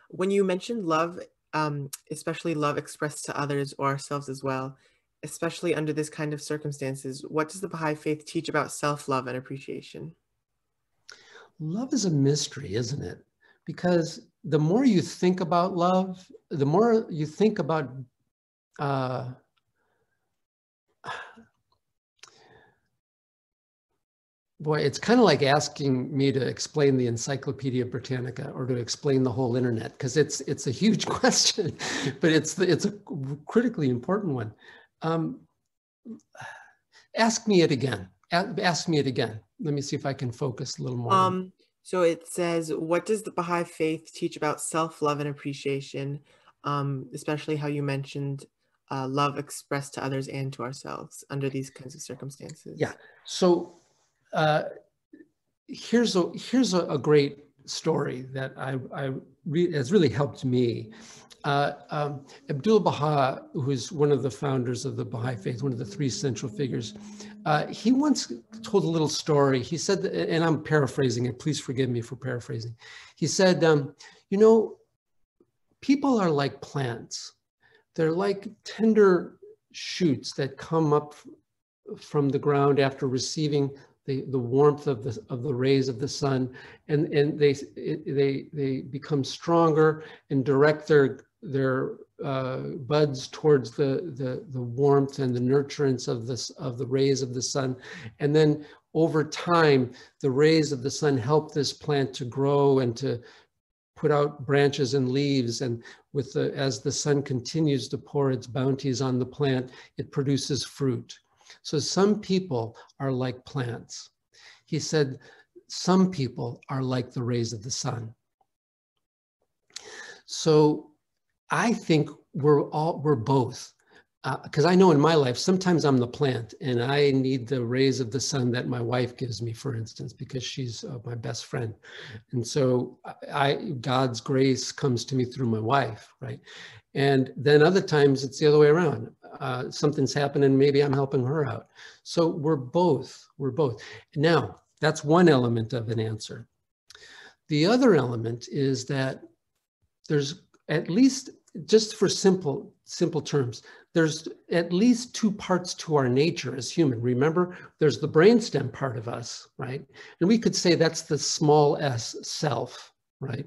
When you mentioned love, um, especially love expressed to others or ourselves as well, especially under this kind of circumstances, what does the Baha'i faith teach about self-love and appreciation? Love is a mystery, isn't it? Because the more you think about love, the more you think about uh, boy, it's kind of like asking me to explain the Encyclopedia Britannica or to explain the whole internet because it's it's a huge question, but it's it's a critically important one. Um, ask me it again. Ask me it again. Let me see if I can focus a little more. Um, so it says, what does the Baha'i faith teach about self-love and appreciation, um, especially how you mentioned uh, love expressed to others and to ourselves under these kinds of circumstances? Yeah. So uh, here's a here's a, a, great story that I, I re- has really helped me. Uh, um, Abdu'l-Baha, who is one of the founders of the Baha'i faith, one of the three central figures, uh, he once told a little story. He said, that, and I'm paraphrasing it, please forgive me for paraphrasing. He said, um, you know, people are like plants. They're like tender shoots that come up from the ground after receiving the, the warmth of the, of the rays of the sun and, and they, they, they become stronger and direct their their uh, buds towards the, the, the warmth and the nurturance of, this, of the rays of the sun. And then over time, the rays of the sun help this plant to grow and to put out branches and leaves. And with the, as the sun continues to pour its bounties on the plant, it produces fruit. So some people are like plants. He said, some people are like the rays of the sun. So I think we're all we're both. because uh, I know in my life, sometimes I'm the plant and I need the rays of the sun that my wife gives me, for instance, because she's uh, my best friend. And so I, God's grace comes to me through my wife, right? And then other times it's the other way around. Uh, something's happening, maybe I'm helping her out. So we're both, we're both. Now, that's one element of an answer. The other element is that there's at least, just for simple, simple terms, there's at least two parts to our nature as human. Remember, there's the brainstem part of us, right? And we could say that's the small s self, right?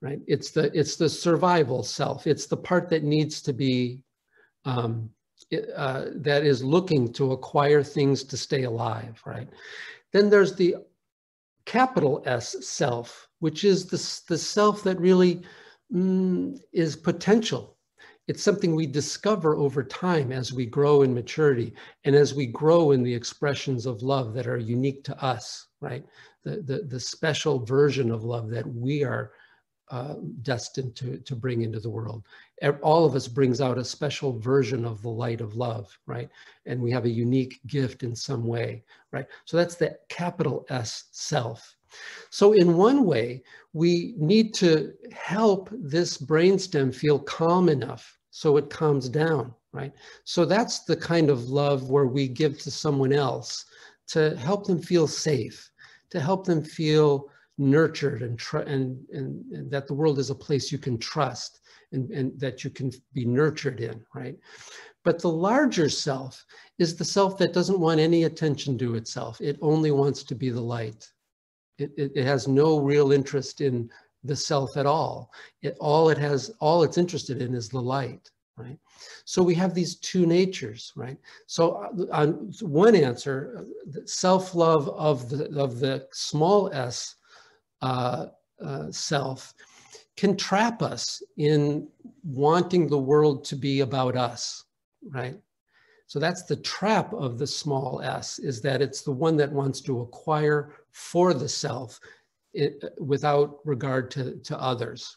Right. It's the it's the survival self. It's the part that needs to be um, uh, that is looking to acquire things to stay alive, right? Then there's the capital S self, which is the, the self that really mm, is potential. It's something we discover over time as we grow in maturity and as we grow in the expressions of love that are unique to us, right? The, the, the special version of love that we are uh, destined to, to bring into the world. All of us brings out a special version of the light of love, right? And we have a unique gift in some way, right? So that's the capital S self. So in one way, we need to help this brainstem feel calm enough so it calms down, right? So that's the kind of love where we give to someone else to help them feel safe, to help them feel nurtured and, and, and, and, that the world is a place you can trust and, and that you can be nurtured in, right? But the larger self is the self that doesn't want any attention to itself. It only wants to be the light. It, it, it has no real interest in the self at all. It, all it has, all it's interested in is the light, right? So we have these two natures, right? So uh, on one answer, self-love of the, of the small s uh, uh, self can trap us in wanting the world to be about us, right? So that's the trap of the small s, is that it's the one that wants to acquire for the self it, without regard to, to others.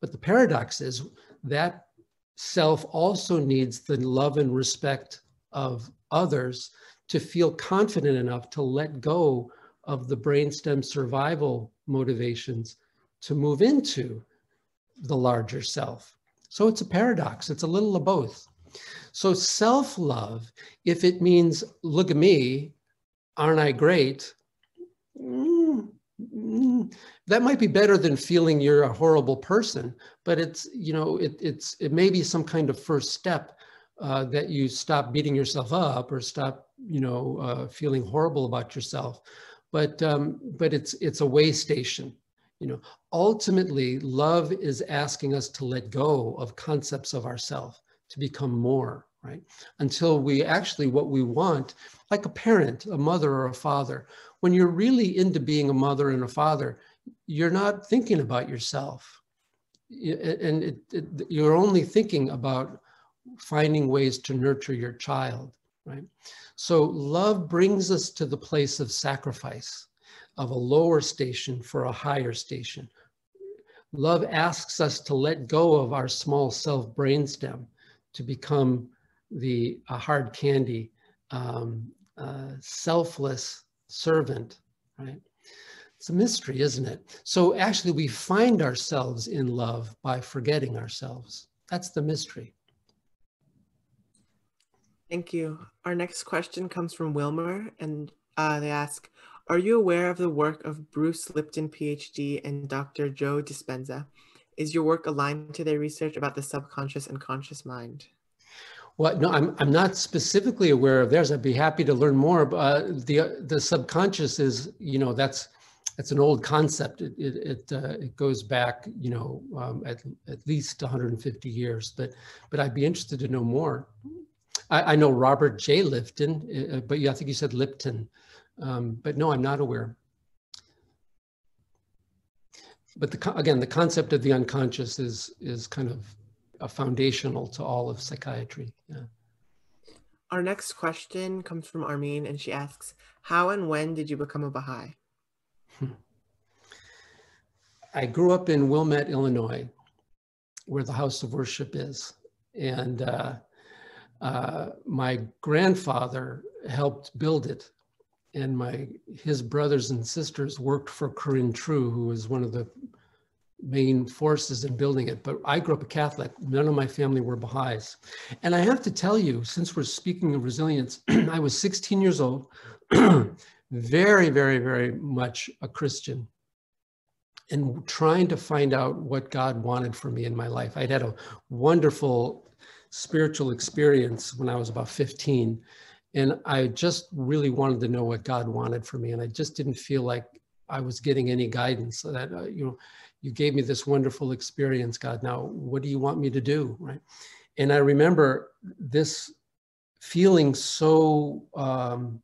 But the paradox is that self also needs the love and respect of others to feel confident enough to let go of the brainstem survival motivations to move into the larger self. So it's a paradox, it's a little of both. So self love, if it means, look at me, aren't I great? Mm, mm, that might be better than feeling you're a horrible person, but it's, you know, it, it's, it may be some kind of first step uh, that you stop beating yourself up or stop, you know, uh, feeling horrible about yourself but um, but it's it's a way station. You know, ultimately, love is asking us to let go of concepts of ourself to become more right? Until we actually what we want like a parent a mother or a father when you're really into being a mother and a father you're not thinking about yourself. And it, it, you're only thinking about finding ways to nurture your child right so love brings us to the place of sacrifice, of a lower station for a higher station. Love asks us to let go of our small self brainstem to become the a hard candy, um, uh, selfless servant, right? It's a mystery, isn't it? So actually, we find ourselves in love by forgetting ourselves. That's the mystery. Thank you. Our next question comes from Wilmer, and uh, they ask, are you aware of the work of Bruce Lipton, PhD, and Dr. Joe Dispenza? Is your work aligned to their research about the subconscious and conscious mind? Well, no, I'm, I'm not specifically aware of theirs. I'd be happy to learn more. But uh, the the subconscious is, you know, that's that's an old concept. It it it, uh, it goes back, you know, um, at at least 150 years. But but I'd be interested to know more. I, I know Robert J. Lifton, uh, but yeah, I think you said Lipton. Um, but no, I'm not aware. But the, again, the concept of the unconscious is, is kind of a foundational to all of psychiatry. Yeah. Our next question comes from Armin, and she asks, how and when did you become a Baha'i? I grew up in Wilmette, Illinois, where the house of worship is. And uh, uh, my grandfather helped build it and my his brothers and sisters worked for Corinne True, who was one of the main forces in building it. But I grew up a Catholic. None of my family were Baha'is. And I have to tell you, since we're speaking of resilience, I was 16 years old, very, very, very much a Christian and trying to find out what God wanted for me in my life. I'd had a wonderful spiritual experience when I was about 15 and I just really wanted to know what God wanted for me. And I just didn't feel like I was getting any guidance so that, uh, you know, you gave me this wonderful experience, God. Now, what do you want me to do? Right. And I remember this feeling so um,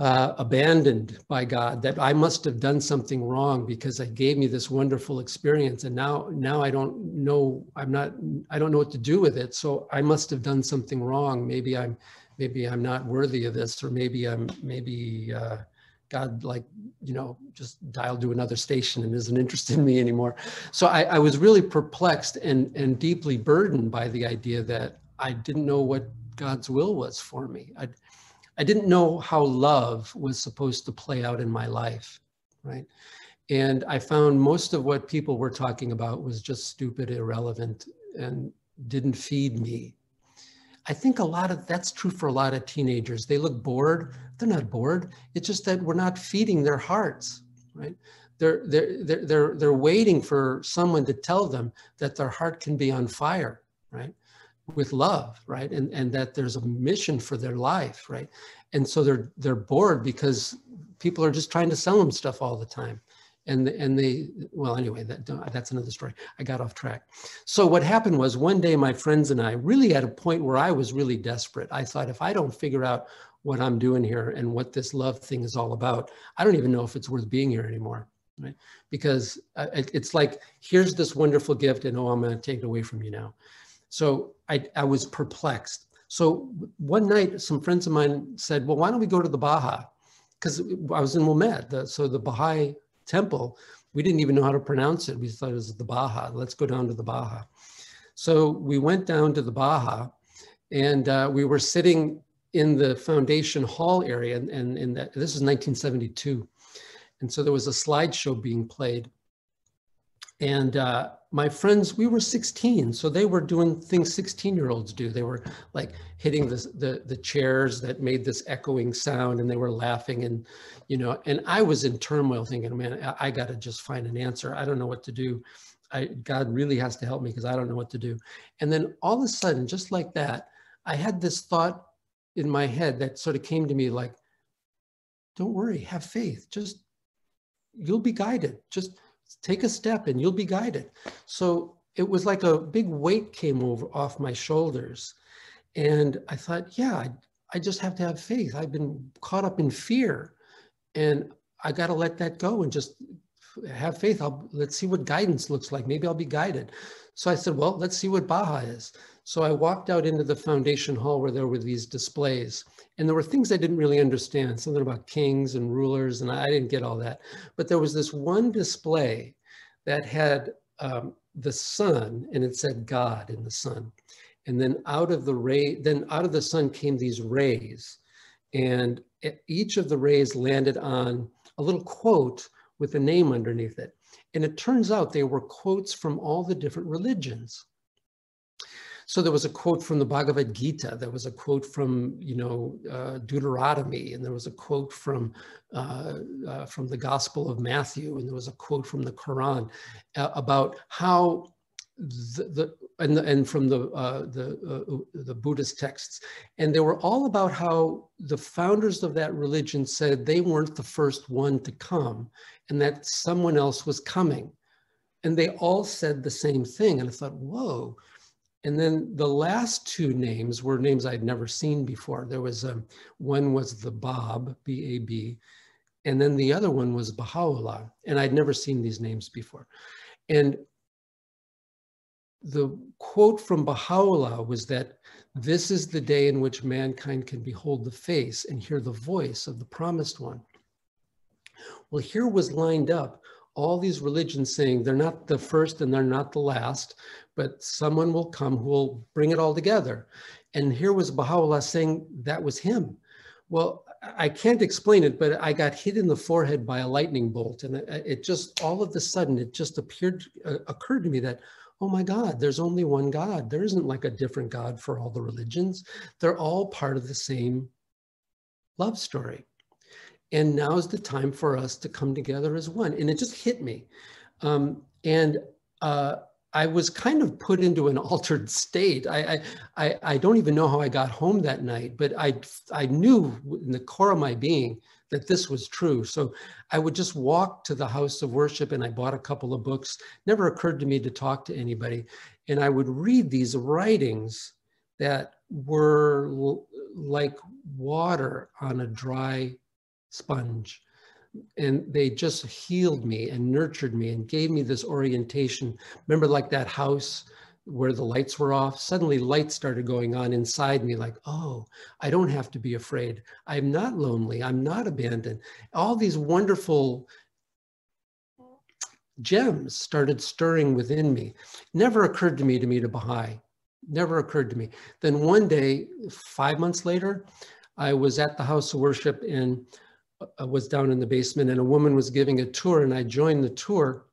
uh, abandoned by God that I must have done something wrong because it gave me this wonderful experience. And now, now I don't know, I'm not, I don't know what to do with it. So I must have done something wrong. Maybe I'm maybe I'm not worthy of this, or maybe I'm maybe uh, God like you know just dialed to another station and isn't interested in me anymore. So I, I was really perplexed and and deeply burdened by the idea that I didn't know what God's will was for me. I I didn't know how love was supposed to play out in my life, right? And I found most of what people were talking about was just stupid, irrelevant, and didn't feed me I think a lot of that's true for a lot of teenagers. They look bored. They're not bored. It's just that we're not feeding their hearts, right? They're, they're, they're, they're, they're waiting for someone to tell them that their heart can be on fire, right? With love, right? And, and that there's a mission for their life, right? And so they're, they're bored because people are just trying to sell them stuff all the time. And and they well anyway that that's another story. I got off track. So what happened was one day my friends and i really at a point where i was really desperate. I thought if i don't figure out what i'm doing here and what this love thing is all about i don't even know if it's worth being here anymore right? Because uh, it's like here's this wonderful gift and oh i'm going to take it away from you now so i i was perplexed so one night some friends of mine said well why don't we go to the baha because I was in Wilmette, the, so the Baha'i temple, we didn't even know how to pronounce it. We thought it was the Baha. Let's go down to the Baha. So we went down to the Baha and uh, we were sitting in the foundation hall area and, and, and that, this is 1972. And so there was a slideshow being played. And uh, my friends, we were 16, so they were doing things 16 year olds do. They were like hitting the, the, the chairs that made this echoing sound and they were laughing and, you know, and I was in turmoil thinking, man, I, I got to just find an answer. I don't know what to do. I, God really has to help me because I don't know what to do. And then all of a sudden, just like that, I had this thought in my head that sort of came to me like, don't worry, have faith. Just, you'll be guided. Just, take a step and you'll be guided. So it was like a big weight came over off my shoulders. And I thought, yeah, I, I just have to have faith. I've been caught up in fear and I got to let that go and just have faith. I'll, let's see what guidance looks like. Maybe I'll be guided. So I said, well, let's see what Baha is. So I walked out into the foundation hall where there were these displays and there were things I didn't really understand, something about kings and rulers, and I didn't get all that. But there was this one display that had um, the sun and it said God in the sun. And then out of the ray, then out of the sun came these rays. And each of the rays landed on a little quote with a name underneath it. And it turns out they were quotes from all the different religions. So there was a quote from the Bhagavad Gita, there was a quote from, you know, uh, Deuteronomy, and there was a quote from, uh, uh, from the Gospel of Matthew, and there was a quote from the Quran uh, about how the, the and, and from the uh, the uh, the Buddhist texts, and they were all about how the founders of that religion said they weren't the first one to come, and that someone else was coming, and they all said the same thing. And I thought, whoa, and then the last two names were names I'd never seen before. There was a, um, one was the Bab, B-A-B, and then the other one was Baha'u'llah. And I'd never seen these names before. And the quote from Baha'u'llah was that this is the day in which mankind can behold the face and hear the voice of the promised one. Well, here was lined up all these religions saying they're not the first and they're not the last, but someone will come who will bring it all together. And here was Baha'u'llah saying that was him. Well, I can't explain it, but I got hit in the forehead by a lightning bolt. And it just, all of a sudden, it just appeared, uh, occurred to me that, oh my God, there's only one God. There isn't like a different God for all the religions. They're all part of the same love story. And now is the time for us to come together as one. And it just hit me. Um, and uh, I was kind of put into an altered state. I, I, I don't even know how I got home that night, but I, I knew in the core of my being that this was true. So I would just walk to the house of worship and I bought a couple of books. Never occurred to me to talk to anybody. And I would read these writings that were like water on a dry sponge and they just healed me and nurtured me and gave me this orientation. Remember, like that house where the lights were off, suddenly lights started going on inside me, like, oh, I don't have to be afraid. I'm not lonely. I'm not abandoned. All these wonderful gems started stirring within me. Never occurred to me to meet a Baha'i. Never occurred to me. Then one day, five months later, I was at the house of worship uh, was down in the basement and a woman was giving a tour and I joined the tour.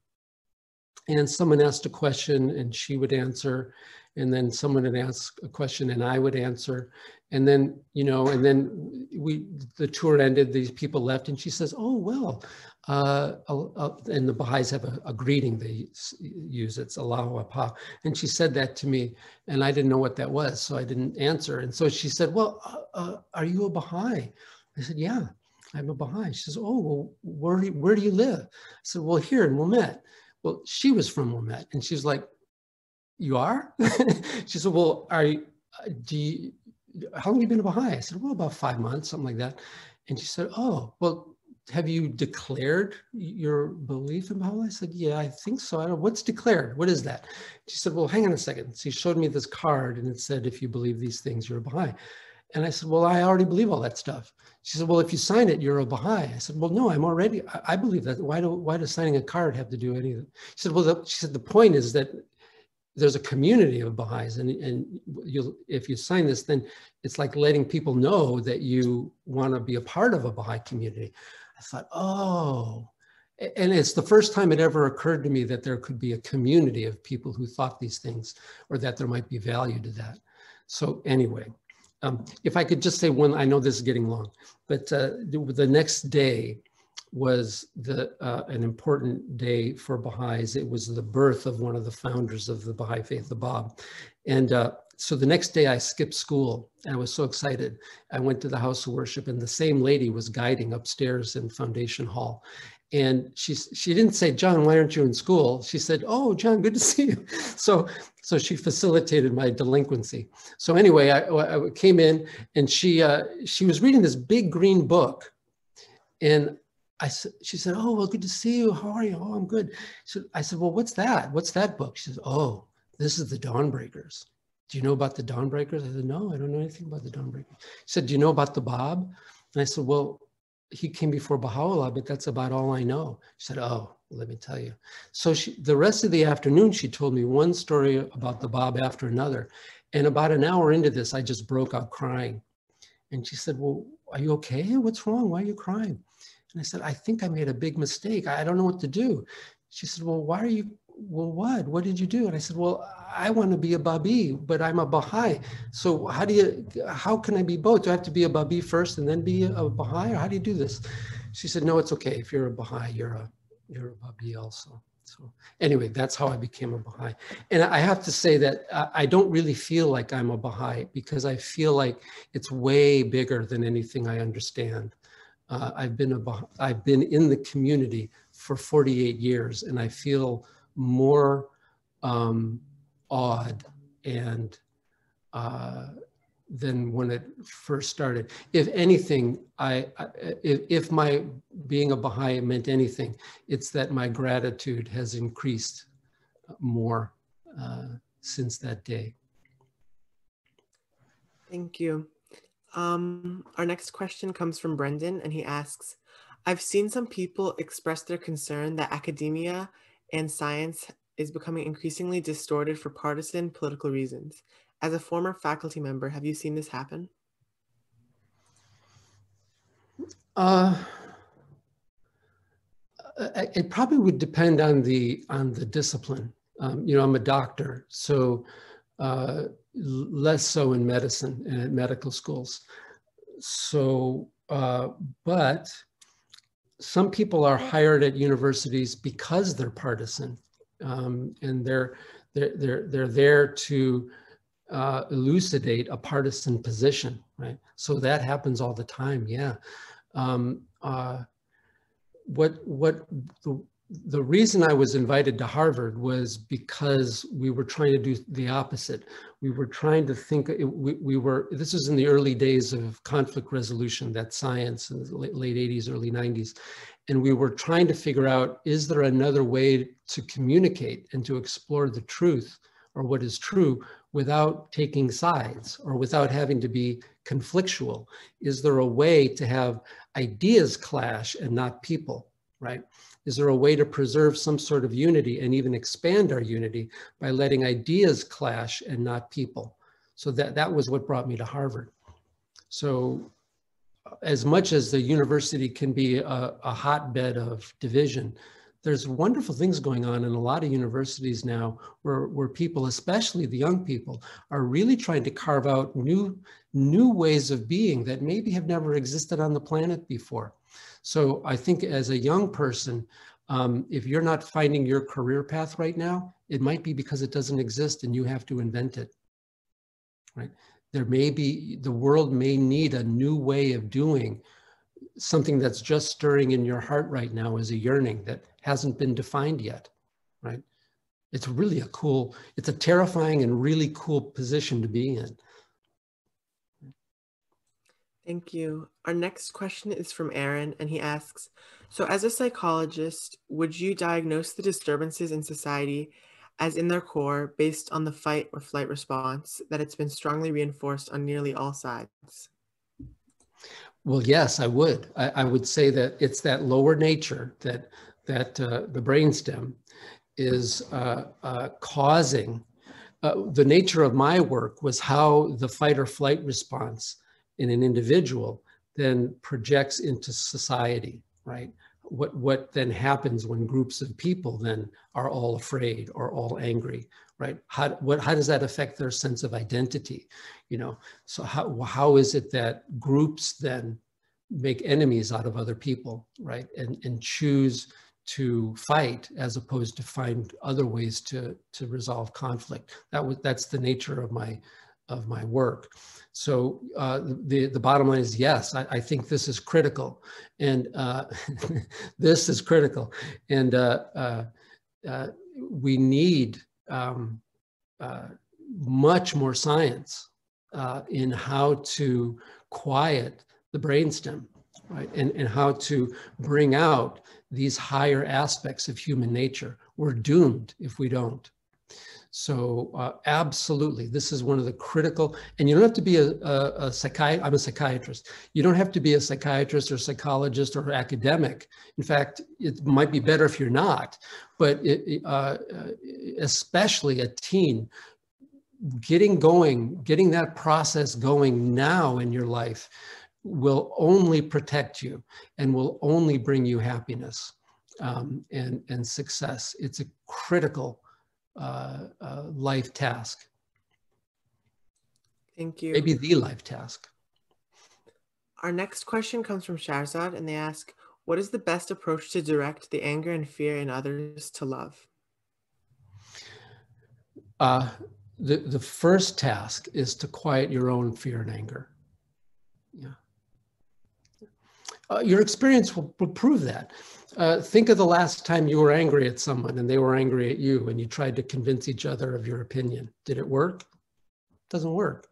And someone asked a question and she would answer and then someone would ask a question and I would answer. And then you know and then we the tour ended these people left and she says oh well uh, uh, and the Baha'is have a, a, greeting they use it's Allahu Abha and she said that to me and I didn't know what that was so I didn't answer. And so she said well uh, uh are you a Baha'i? I said yeah I'm a Baha'i. She says, oh, well, where, where do you live? I said, well, here in Wilmette. Well, she was from Wilmette. And she's like, you are? she said, well, are you, do you, how long have you been a Baha'i? I said, well, about five months, something like that. And she said, oh, well, have you declared your belief in Baha'u'llah? I said, yeah, I think so. I don't, what's declared? What is that? She said, well, hang on a second. She showed me this card and it said, if you believe these things, you're a Baha'i. And I said, well, I already believe all that stuff. She said, well, if you sign it, you're a Baha'i. I said, well, no, I'm already, I, I believe that. Why, do, why does signing a card have to do anything? She said, well, the, she said, the point is that there's a community of Baha'is and, and you if you sign this, then it's like letting people know that you want to be a part of a Baha'i community. I thought, oh, and it's the first time it ever occurred to me that there could be a community of people who thought these things or that there might be value to that. So anyway, um, if I could just say one, I know this is getting long, but uh, the, the, next day was the, uh, an important day for Baha'is. It was the birth of one of the founders of the Baha'i faith, the Bab. And uh, so the next day I skipped school. I was so excited. I went to the house of worship and the same lady was guiding upstairs in Foundation Hall. And she, she didn't say, John, why aren't you in school? She said, oh, John, good to see you. So, so she facilitated my delinquency. So anyway, I, I came in and she, uh, she was reading this big green book. And I she said, oh, well, good to see you. How are you? Oh, I'm good. So I said, well, what's that? What's that book? She says, oh, this is the Dawnbreakers. Do you know about the Dawnbreakers? I said, no, I don't know anything about the Dawnbreakers. She said, do you know about the Bab? And I said, well, he came before Baha'u'llah, but that's about all I know. She said, oh, let me tell you. So she, the rest of the afternoon, she told me one story about the Bab after another. And about an hour into this, I just broke out crying. And she said, well, are you okay? What's wrong? Why are you crying? And I said, I think I made a big mistake. I don't know what to do. She said, well, why are you well, what? What did you do? And I said, well, I want to be a Babi, but I'm a Baha'i. So how do you, how can I be both? Do I have to be a Babi first and then be a Baha'i? Or how do you do this? She said, no, it's okay. If you're a Baha'i, you're a, you're a Babi also. So anyway, that's how I became a Baha'i. And I have to say that I don't really feel like I'm a Baha'i because I feel like it's way bigger than anything I understand. Uh, I've been a I've been in the community for 48 years, and I feel more um, awed and uh, than when it first started. If anything, I, I if, if, my being a Baha'i meant anything, it's that my gratitude has increased more uh, since that day. Thank you. Um, our next question comes from Brendan, and he asks, I've seen some people express their concern that academia and science is becoming increasingly distorted for partisan political reasons. As a former faculty member, have you seen this happen? Uh, it probably would depend on the on the discipline. Um, you know, I'm a doctor, so uh, less so in medicine and at medical schools. So, uh, but some people are hired at universities because they're partisan, um, and they're they're they're they're there to uh, elucidate a partisan position, right? So that happens all the time. Yeah. Um, uh, what what the the reason I was invited to Harvard was because we were trying to do the opposite. We were trying to think, we, we were, this was in the early days of conflict resolution, that science in the late, late 80s, early 90s. And we were trying to figure out, is there another way to communicate and to explore the truth or what is true without taking sides or without having to be conflictual? Is there a way to have ideas clash and not people, right? Is there a way to preserve some sort of unity and even expand our unity by letting ideas clash and not people? So that, that was what brought me to Harvard. So uh, as much as the university can be a, a hotbed of division, there's wonderful things going on in a lot of universities now where, where people, especially the young people, are really trying to carve out new, new ways of being that maybe have never existed on the planet before. So I think as a young person, um, if you're not finding your career path right now, it might be because it doesn't exist and you have to invent it, right? There may be, the world may need a new way of doing something that's just stirring in your heart right now as a yearning that hasn't been defined yet, right? It's really a cool, it's a terrifying and really cool position to be in. Thank you. Our next question is from Aaron, and he asks So, as a psychologist, would you diagnose the disturbances in society as in their core based on the fight or flight response that it's been strongly reinforced on nearly all sides? Well, yes, I would. I, I would say that it's that lower nature that that uh, the brainstem is uh, uh, causing. Uh, the nature of my work was how the fight or flight response in an individual then projects into society, right? What, what then happens when groups of people then are all afraid or all angry, right? How, what, how does that affect their sense of identity? You know, so how, how is it that groups then make enemies out of other people, right? And, and choose to fight as opposed to find other ways to, to resolve conflict. That was, that's the nature of my, of my work. So uh, the, the bottom line is yes, I, I think this is critical. And uh, this is critical. And uh, uh, uh we need um, uh, much more science in how to quiet the brainstem, right? And, and how to bring out these higher aspects of human nature. We're doomed if we don't. So uh, absolutely, this is one of the critical, and you don't have to be a, a, a psychiatrist, I'm a psychiatrist. You don't have to be a psychiatrist or psychologist or academic. In fact, it might be better if you're not, but it, uh, especially a teen, getting going, getting that process going now in your life will only protect you and will only bring you happiness um, and, and success. It's a critical uh, uh, life task. Thank you. Maybe the life task. Our next question comes from Sharzad, and they ask, what is the best approach to direct the anger and fear in others to love? Uh, the, the first task is to quiet your own fear and anger. Yeah. Uh, your experience will, will prove that. Uh, think of the last time you were angry at someone and they were angry at you and you tried to convince each other of your opinion. Did it work? It doesn't work.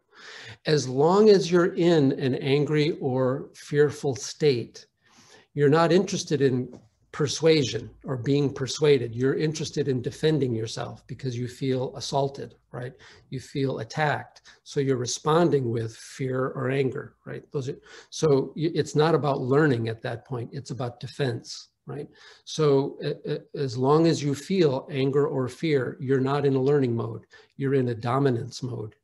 As long as you're in an angry or fearful state, you're not interested in persuasion or being persuaded. You're interested in defending yourself because you feel assaulted, right? You feel attacked. So you're responding with fear or anger, right? Those are, so it's not about learning at that point. It's about defense, right? So as long as you feel anger or fear, you're not in a learning mode. You're in a dominance mode.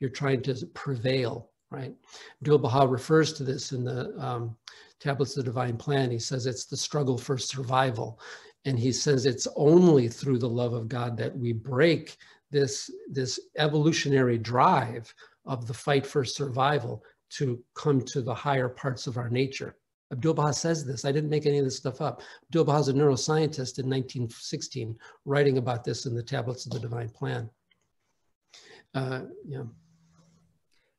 you're trying to prevail, right? Abdu'l-Baha refers to this in the um, Tablets of the Divine Plan. He says it's the struggle for survival. And he says it's only through the love of God that we break this, this evolutionary drive of the fight for survival to come to the higher parts of our nature. Abdu'l-Baha says this. I didn't make any of this stuff up. Abdu'l-Baha is a neuroscientist in 1916, writing about this in the Tablets of the Divine Plan. Uh, yeah.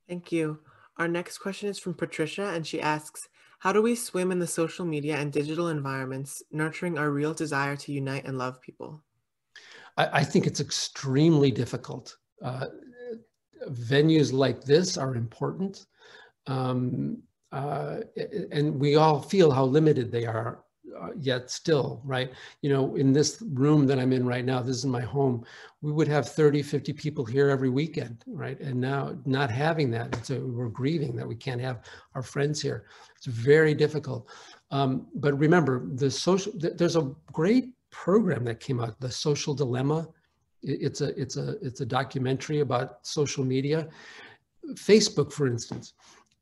Thank you. Our next question is from Patricia, and she asks, how do we swim in the social media and digital environments, nurturing our real desire to unite and love people? I, I think it's extremely difficult. Uh, venues like this are important. Um, uh, and we all feel how limited they are uh, yet still, right? You know, in this room that I'm in right now, this is my home, we would have 30, 50 people here every weekend, right? And now not having that, we're grieving that we can't have our friends here. It's very difficult. Um, but remember, the social, there's a great program that came out, The Social Dilemma. It's a, it's a, it's a documentary about social media. Facebook, for instance,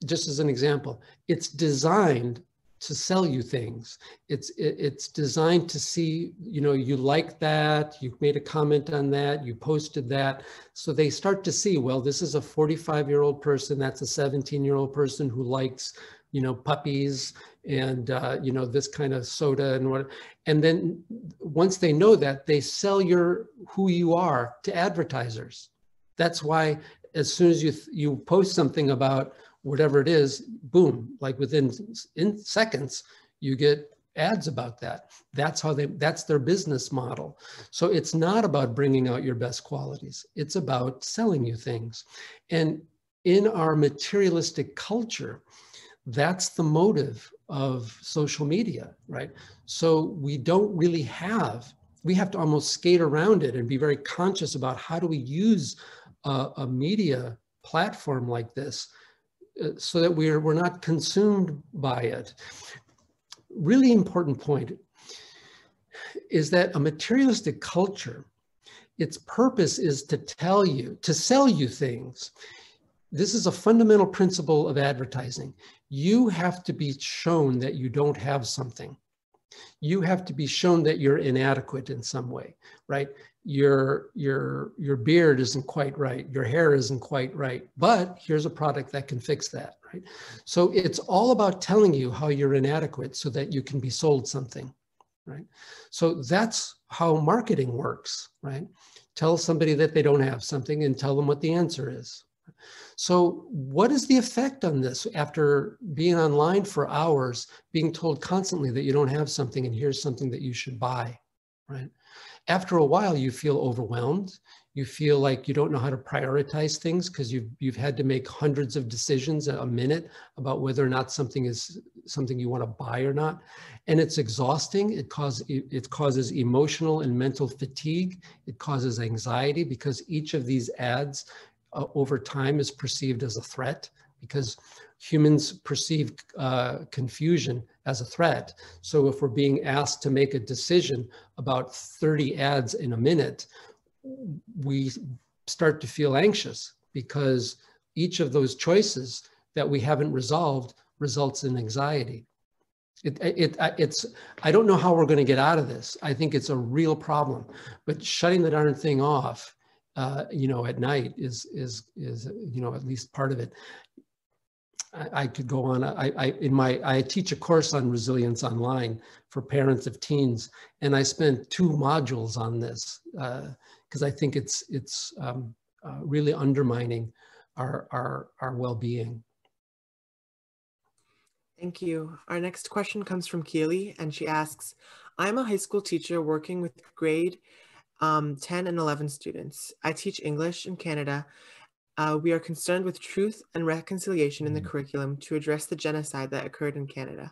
just as an example, it's designed to sell you things. It's it, it's designed to see, you know, you like that, you made a comment on that, you posted that. So they start to see, well, this is a 45 year old person, that's a 17 year old person who likes, you know, puppies and, uh, you know, this kind of soda and what. And then once they know that, they sell your who you are to advertisers. That's why as soon as you you post something about whatever it is, boom, like within in seconds, you get ads about that. That's how they, that's their business model. So it's not about bringing out your best qualities. It's about selling you things. And in our materialistic culture, that's the motive of social media, right? So we don't really have, we have to almost skate around it and be very conscious about how do we use a, a media platform like this Uh, so that we're, we're not consumed by it. Really important point is that a materialistic culture, its purpose is to tell you, to sell you things. This is a fundamental principle of advertising. You have to be shown that you don't have something. You have to be shown that you're inadequate in some way, right? Your your your beard isn't quite right your hair isn't quite right but here's a product that can fix that right? So it's all about telling you how you're inadequate so that you can be sold something right? So that's how marketing works right? Tell somebody that they don't have something and tell them what the answer is. So what is the effect on this after being online for hours being told constantly that you don't have something and here's something that you should buy right after a while, you feel overwhelmed. You feel like you don't know how to prioritize things because you've, you've had to make hundreds of decisions a minute about whether or not something is something you want to buy or not. And it's exhausting. It, cause, it causes emotional and mental fatigue. It causes anxiety because each of these ads uh, over time is perceived as a threat because humans perceive uh, confusion as a threat. So if we're being asked to make a decision about 30 ads in a minute, we start to feel anxious because each of those choices that we haven't resolved results in anxiety. It, it, it's, I don't know how we're going to get out of this. I think it's a real problem, but shutting the darn thing off, uh, you know, at night is, is, is, you know, at least part of it. I, could go on. I, I, in my I teach a course on resilience online for parents of teens, and I spent two modules on this because uh, I think it's it's um, uh, really undermining our our our well-being. Thank you. Our next question comes from Keely, and she asks, "I'm a high school teacher working with grade um, 10 and 11 students. I teach English in Canada, uh, we are concerned with truth and reconciliation in the mm. curriculum to address the genocide that occurred in Canada.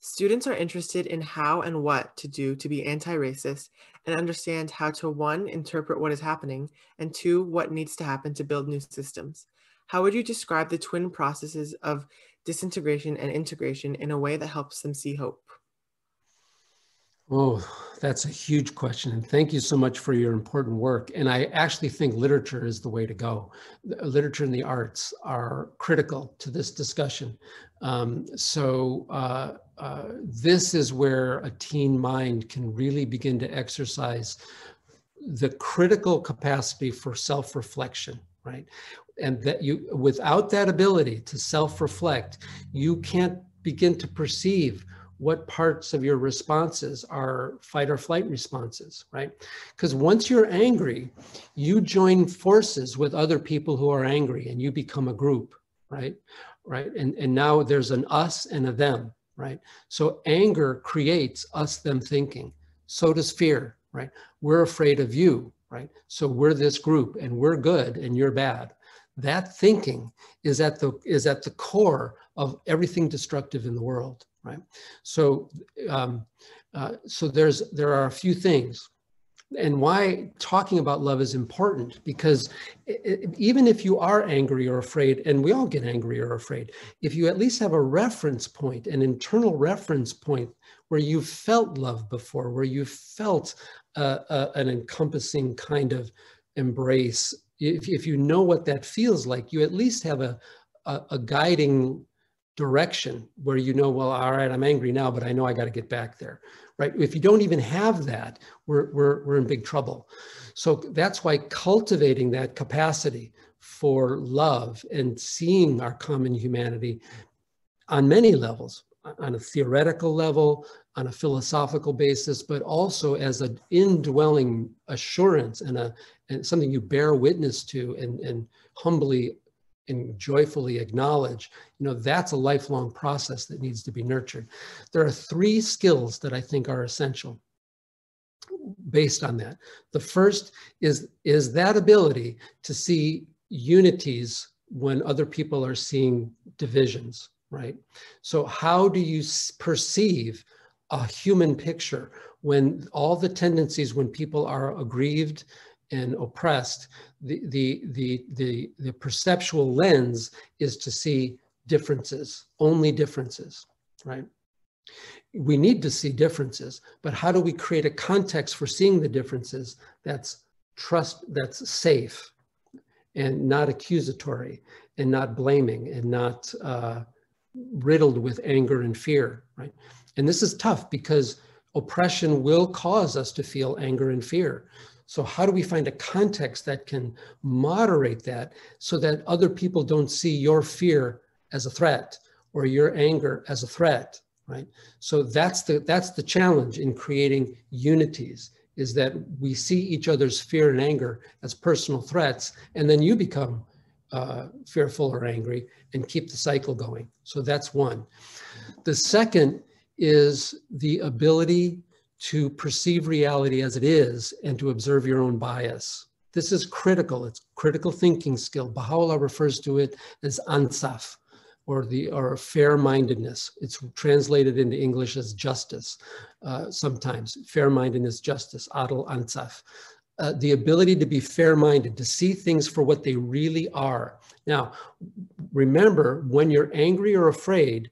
Students are interested in how and what to do to be anti-racist and understand how to one, interpret what is happening, and two, what needs to happen to build new systems. How would you describe the twin processes of disintegration and integration in a way that helps them see hope? Oh, That's a huge question. And thank you so much for your important work. And I actually think literature is the way to go. Literature and the arts are critical to this discussion. Um, so uh, uh, this is where a teen mind can really begin to exercise the critical capacity for self-reflection, right? And that you, without that ability to self-reflect, you can't begin to perceive what parts of your responses are fight or flight responses, right? Because once you're angry, you join forces with other people who are angry and you become a group, right? Right. And, and now there's an us and a them, right? So anger creates us them thinking. So does fear, right? We're afraid of you, right? So we're this group and we're good and you're bad. That thinking is at the is at the core of everything destructive in the world right? So, um, uh, so there's there are a few things, and why talking about love is important because it, even if you are angry or afraid, and we all get angry or afraid, if you at least have a reference point, an internal reference point where you felt love before, where you felt uh, uh, an encompassing kind of embrace, if, if you know what that feels like, you at least have a, a, a guiding direction where you know, well, all right, I'm angry now, but I know I got to get back there, right? If you don't even have that, we're, we're, we're in big trouble. So that's why cultivating that capacity for love and seeing our common humanity on many levels, on a theoretical level, on a philosophical basis, but also as an indwelling assurance and a and something you bear witness to and, and humbly and joyfully acknowledge, you know, that's a lifelong process that needs to be nurtured. There are three skills that I think are essential based on that. The first is, is that ability to see unities when other people are seeing divisions, right? So how do you perceive a human picture when all the tendencies when people are aggrieved and oppressed, the, the, the, the, the perceptual lens is to see differences, only differences, right? We need to see differences, but how do we create a context for seeing the differences that's trust, that's safe and not accusatory and not blaming and not uh, riddled with anger and fear, right? And this is tough because oppression will cause us to feel anger and fear. So how do we find a context that can moderate that so that other people don't see your fear as a threat or your anger as a threat, right? So that's the, that's the challenge in creating unities is that we see each other's fear and anger as personal threats, and then you become uh, fearful or angry and keep the cycle going. So that's one. The second is the ability to perceive reality as it is and to observe your own bias. This is critical. It's critical thinking skill. Baha'u'llah refers to it as ansaf, or the or fair-mindedness. It's translated into English as justice. Uh, sometimes fair-mindedness, justice, adl ansaf. Uh, the ability to be fair-minded, to see things for what they really are. Now, remember, when you're angry or afraid,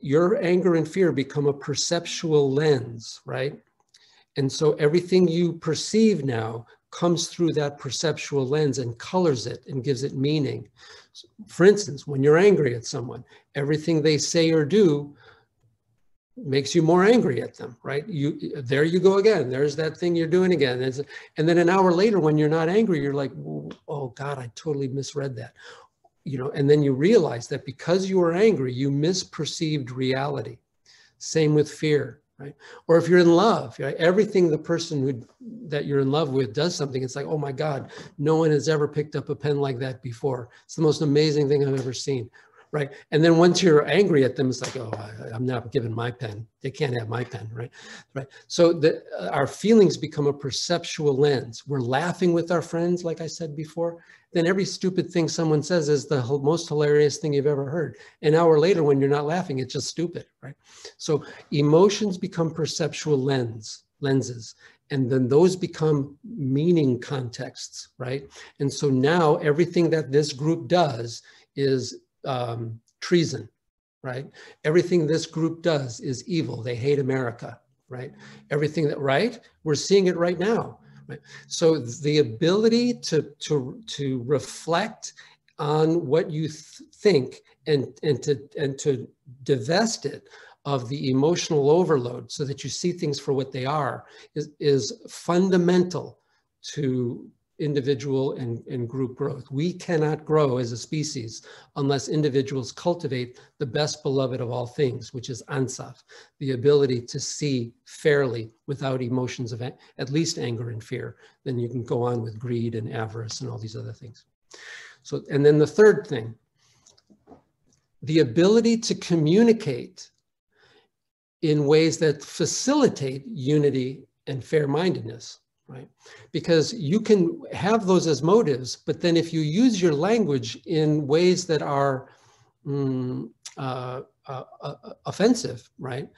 your anger and fear become a perceptual lens, right? And so everything you perceive now comes through that perceptual lens and colors it and gives it meaning. For instance, when you're angry at someone, everything they say or do makes you more angry at them, right? You there you go again. There's that thing you're doing again. And, then an hour later, when you're not angry, you're like, oh God, I totally misread that you know, and then you realize that because you are angry, you misperceived reality. Same with fear, right? Or if you're in love, right? everything the person who that you're in love with does something, it's like, oh my God, no one has ever picked up a pen like that before. It's the most amazing thing I've ever seen, right? And then once you're angry at them, it's like, oh, I, am not giving my pen. They can't have my pen, right? Right. So the, uh, our feelings become a perceptual lens. We're laughing with our friends, like I said before, then every stupid thing someone says is the most hilarious thing you've ever heard. An hour later, when you're not laughing, it's just stupid, right? So emotions become perceptual lens lenses, and then those become meaning contexts, right? And so now everything that this group does is um, treason, right? Everything this group does is evil. They hate America, right? Everything that, right? We're seeing it right now. Right? So the ability to, to, to reflect on what you th think and, and, to, and to divest it of the emotional overload so that you see things for what they are is, is fundamental to individual and, and group growth. We cannot grow as a species unless individuals cultivate the best beloved of all things, which is ansaf, the ability to see fairly without emotions of at least anger and fear. Then you can go on with greed and avarice and all these other things. So, and then the third thing, the ability to communicate in ways that facilitate unity and fair-mindedness right? Because you can have those as motives, but then if you use your language in ways that are mm, uh, uh, uh, offensive, right?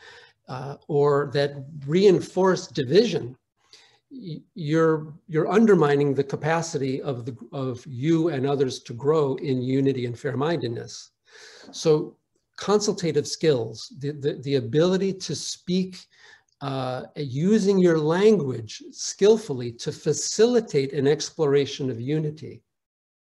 Uh, or that reinforce division, you're you're undermining the capacity of the of you and others to grow in unity and fair-mindedness. So consultative skills, the, the, the ability to speak uh, using your language skillfully to facilitate an exploration of unity,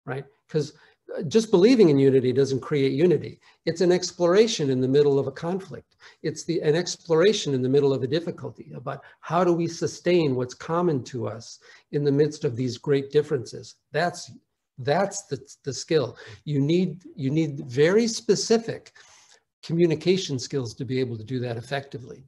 right? Because uh, just believing in unity doesn't create unity. It's an exploration in the middle of a conflict. It's the, an exploration in the middle of a difficulty about how do we sustain what's common to us in the midst of these great differences. That's, that's the, the skill. You need, you need very specific communication skills to be able to do that effectively.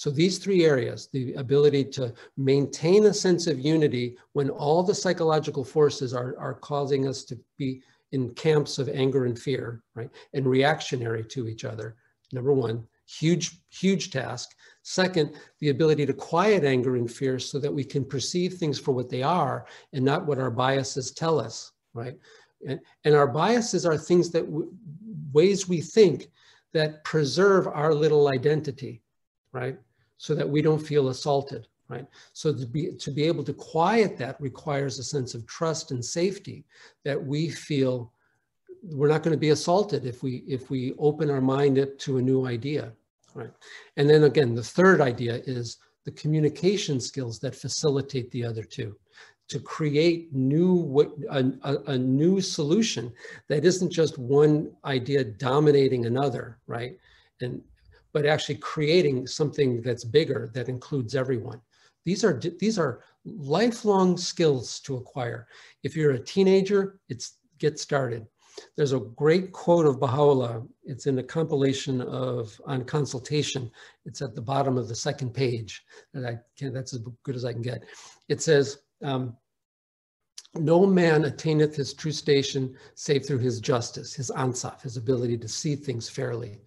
So these three areas, the ability to maintain a sense of unity when all the psychological forces are, are causing us to be in camps of anger and fear, right? And reactionary to each other. Number one, huge, huge task. Second, the ability to quiet anger and fear so that we can perceive things for what they are and not what our biases tell us, right? And, and our biases are things that, ways we think that preserve our little identity, right? So that we don't feel assaulted, right? So to be, to be able to quiet that requires a sense of trust and safety that we feel we're not going to be assaulted if we, if we open our mind up to a new idea, right? And then again, the third idea is the communication skills that facilitate the other two to create new a, a, a, new solution that isn't just one idea dominating another right and but actually creating something that's bigger that includes everyone. These are, these are lifelong skills to acquire. If you're a teenager, it's get started. There's a great quote of Baha'u'llah. It's in a compilation of on consultation. It's at the bottom of the second page. And I can, that's as good as I can get. It says, um, no man attaineth his true station save through his justice, his ansaf, his ability to see things fairly.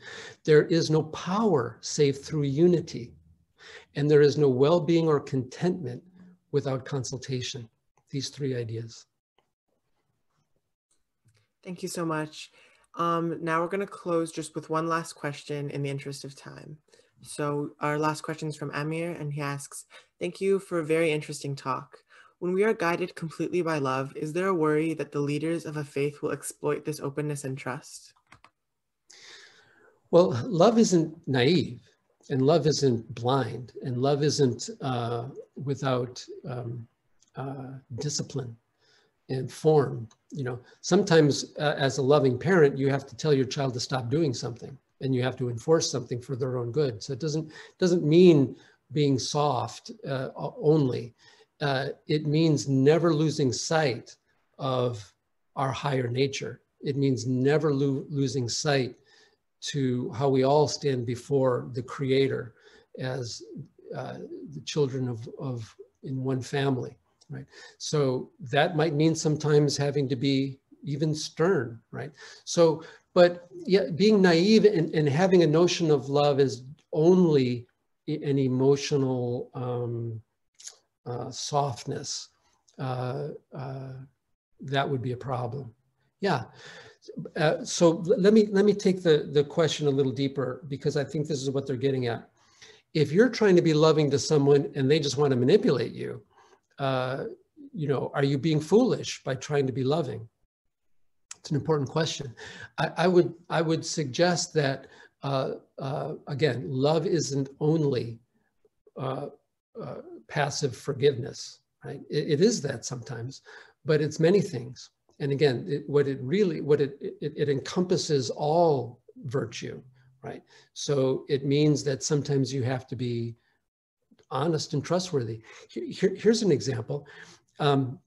There is no power save through unity, and there is no well-being or contentment without consultation. These three ideas. Thank you so much. Um, now we're going to close just with one last question in the interest of time. So our last question is from Amir, and he asks, thank you for a very interesting talk. When we are guided completely by love, is there a worry that the leaders of a faith will exploit this openness and trust? Well, love isn't naive, and love isn't blind, and love isn't uh, without um, uh, discipline and form. You know, sometimes uh, as a loving parent, you have to tell your child to stop doing something, and you have to enforce something for their own good. So it doesn't doesn't mean being soft uh, only uh, it means never losing sight of our higher nature. It means never lo losing sight to how we all stand before the creator as uh, the children of, of in one family, right? So that might mean sometimes having to be even stern, right? So, but yeah, being naive and, and having a notion of love as only an emotional um, uh, softness, uh, uh, that would be a problem. Yeah. Uh, so let me let me take the the question a little deeper because I think this is what they're getting at. If you're trying to be loving to someone and they just want to manipulate you, uh, you know, are you being foolish by trying to be loving? It's an important question. I, I would I would suggest that uh, again, love isn't only uh, uh, passive forgiveness, right? It, it is that sometimes, but it's many things. And again, it, what it really, what it, it, it encompasses all virtue, right? So it means that sometimes you have to be honest and trustworthy. Here, here's an example. Um,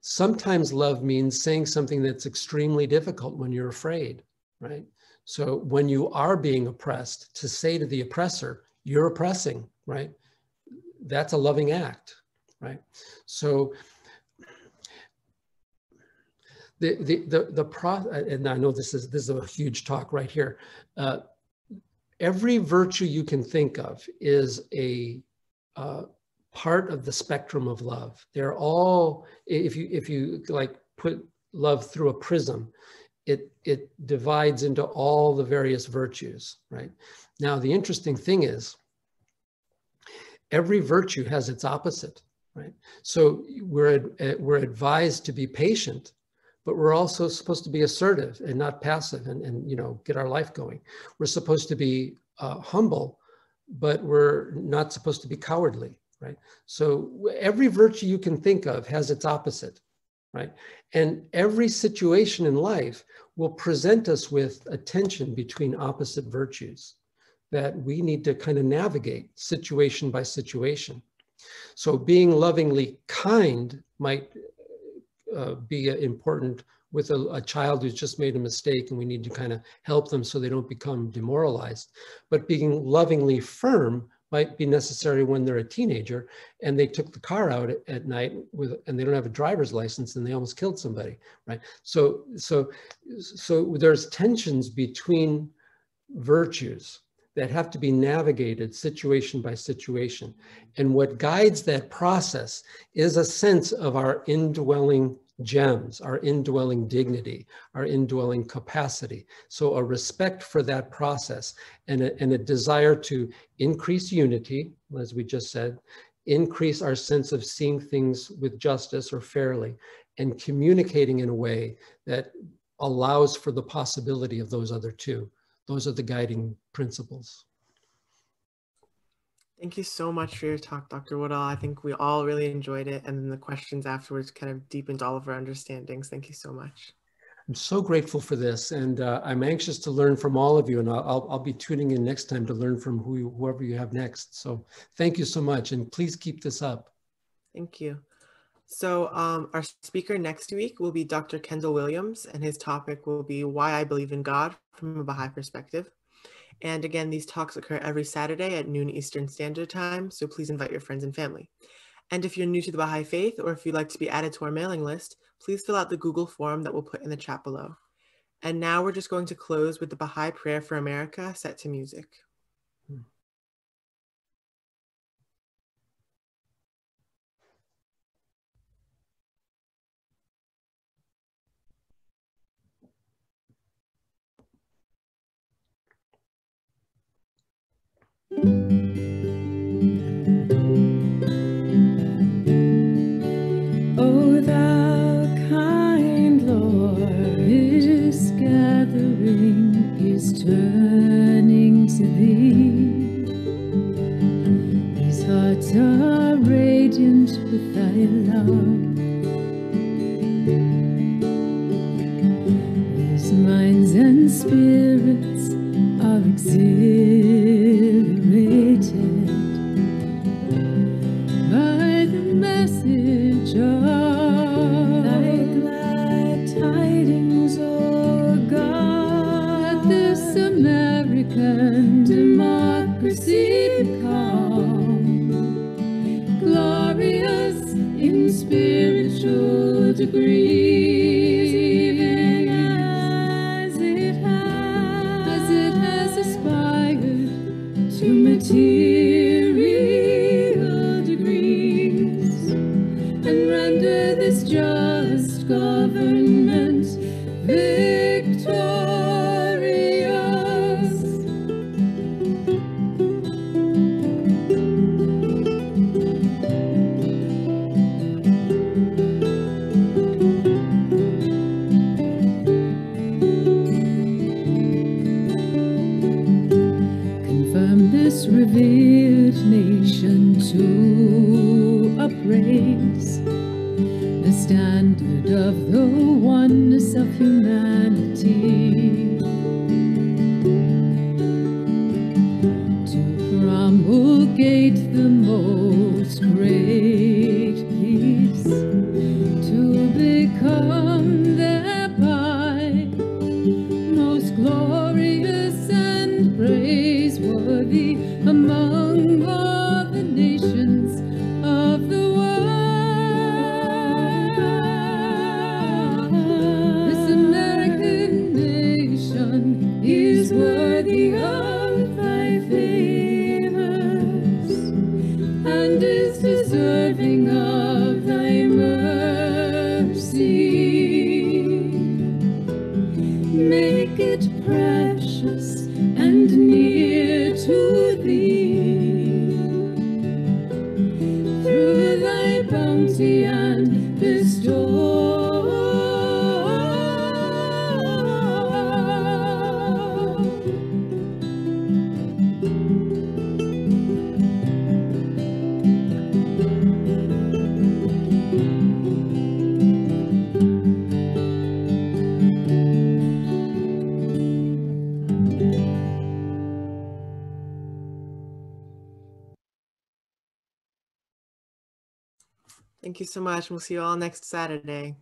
sometimes love means saying something that's extremely difficult when you're afraid, right? So when you are being oppressed, to say to the oppressor, you're oppressing, right? That's a loving act, right? So the the the, the pro and I know this is this is a huge talk right here. Uh, every virtue you can think of is a uh, part of the spectrum of love. They're all if you if you like put love through a prism, it it divides into all the various virtues. Right now, the interesting thing is every virtue has its opposite. Right, so we're we're advised to be patient but we're also supposed to be assertive and not passive and, and you know get our life going. We're supposed to be uh, humble but we're not supposed to be cowardly right? So every virtue you can think of has its opposite right? And every situation in life will present us with a tension between opposite virtues that we need to kind of navigate situation by situation. So being lovingly kind might uh, be important with a, a, child who's just made a mistake and we need to kind of help them so they don't become demoralized. But being lovingly firm might be necessary when they're a teenager and they took the car out at, at, night with and they don't have a driver's license and they almost killed somebody right? So so so there's tensions between virtues that have to be navigated situation by situation. And what guides that process is a sense of our indwelling gems, our indwelling dignity, our indwelling capacity. So a respect for that process and a, and a desire to increase unity, as we just said, increase our sense of seeing things with justice or fairly, and communicating in a way that allows for the possibility of those other two. Those are the guiding principles. Thank you so much for your talk, Dr. Woodall. I think we all really enjoyed it. And then the questions afterwards kind of deepened all of our understandings. Thank you so much. I'm so grateful for this. And uh, I'm anxious to learn from all of you. And I'll, I'll be tuning in next time to learn from who, whoever you have next. So thank you so much. And please keep this up. Thank you. So um, our speaker next week will be Dr. Kendall Williams, and his topic will be Why I Believe in God from a Baha'i Perspective. And again, these talks occur every Saturday at noon Eastern Standard Time, so please invite your friends and family. And if you're new to the Baha'i Faith, or if you'd like to be added to our mailing list, please fill out the Google form that we'll put in the chat below. And now we're just going to close with the Baha'i Prayer for America set to music. Oh, thou kind Lord is gathering, is turning to thee. These hearts are radiant with thy love. So much. We'll see you all next Saturday.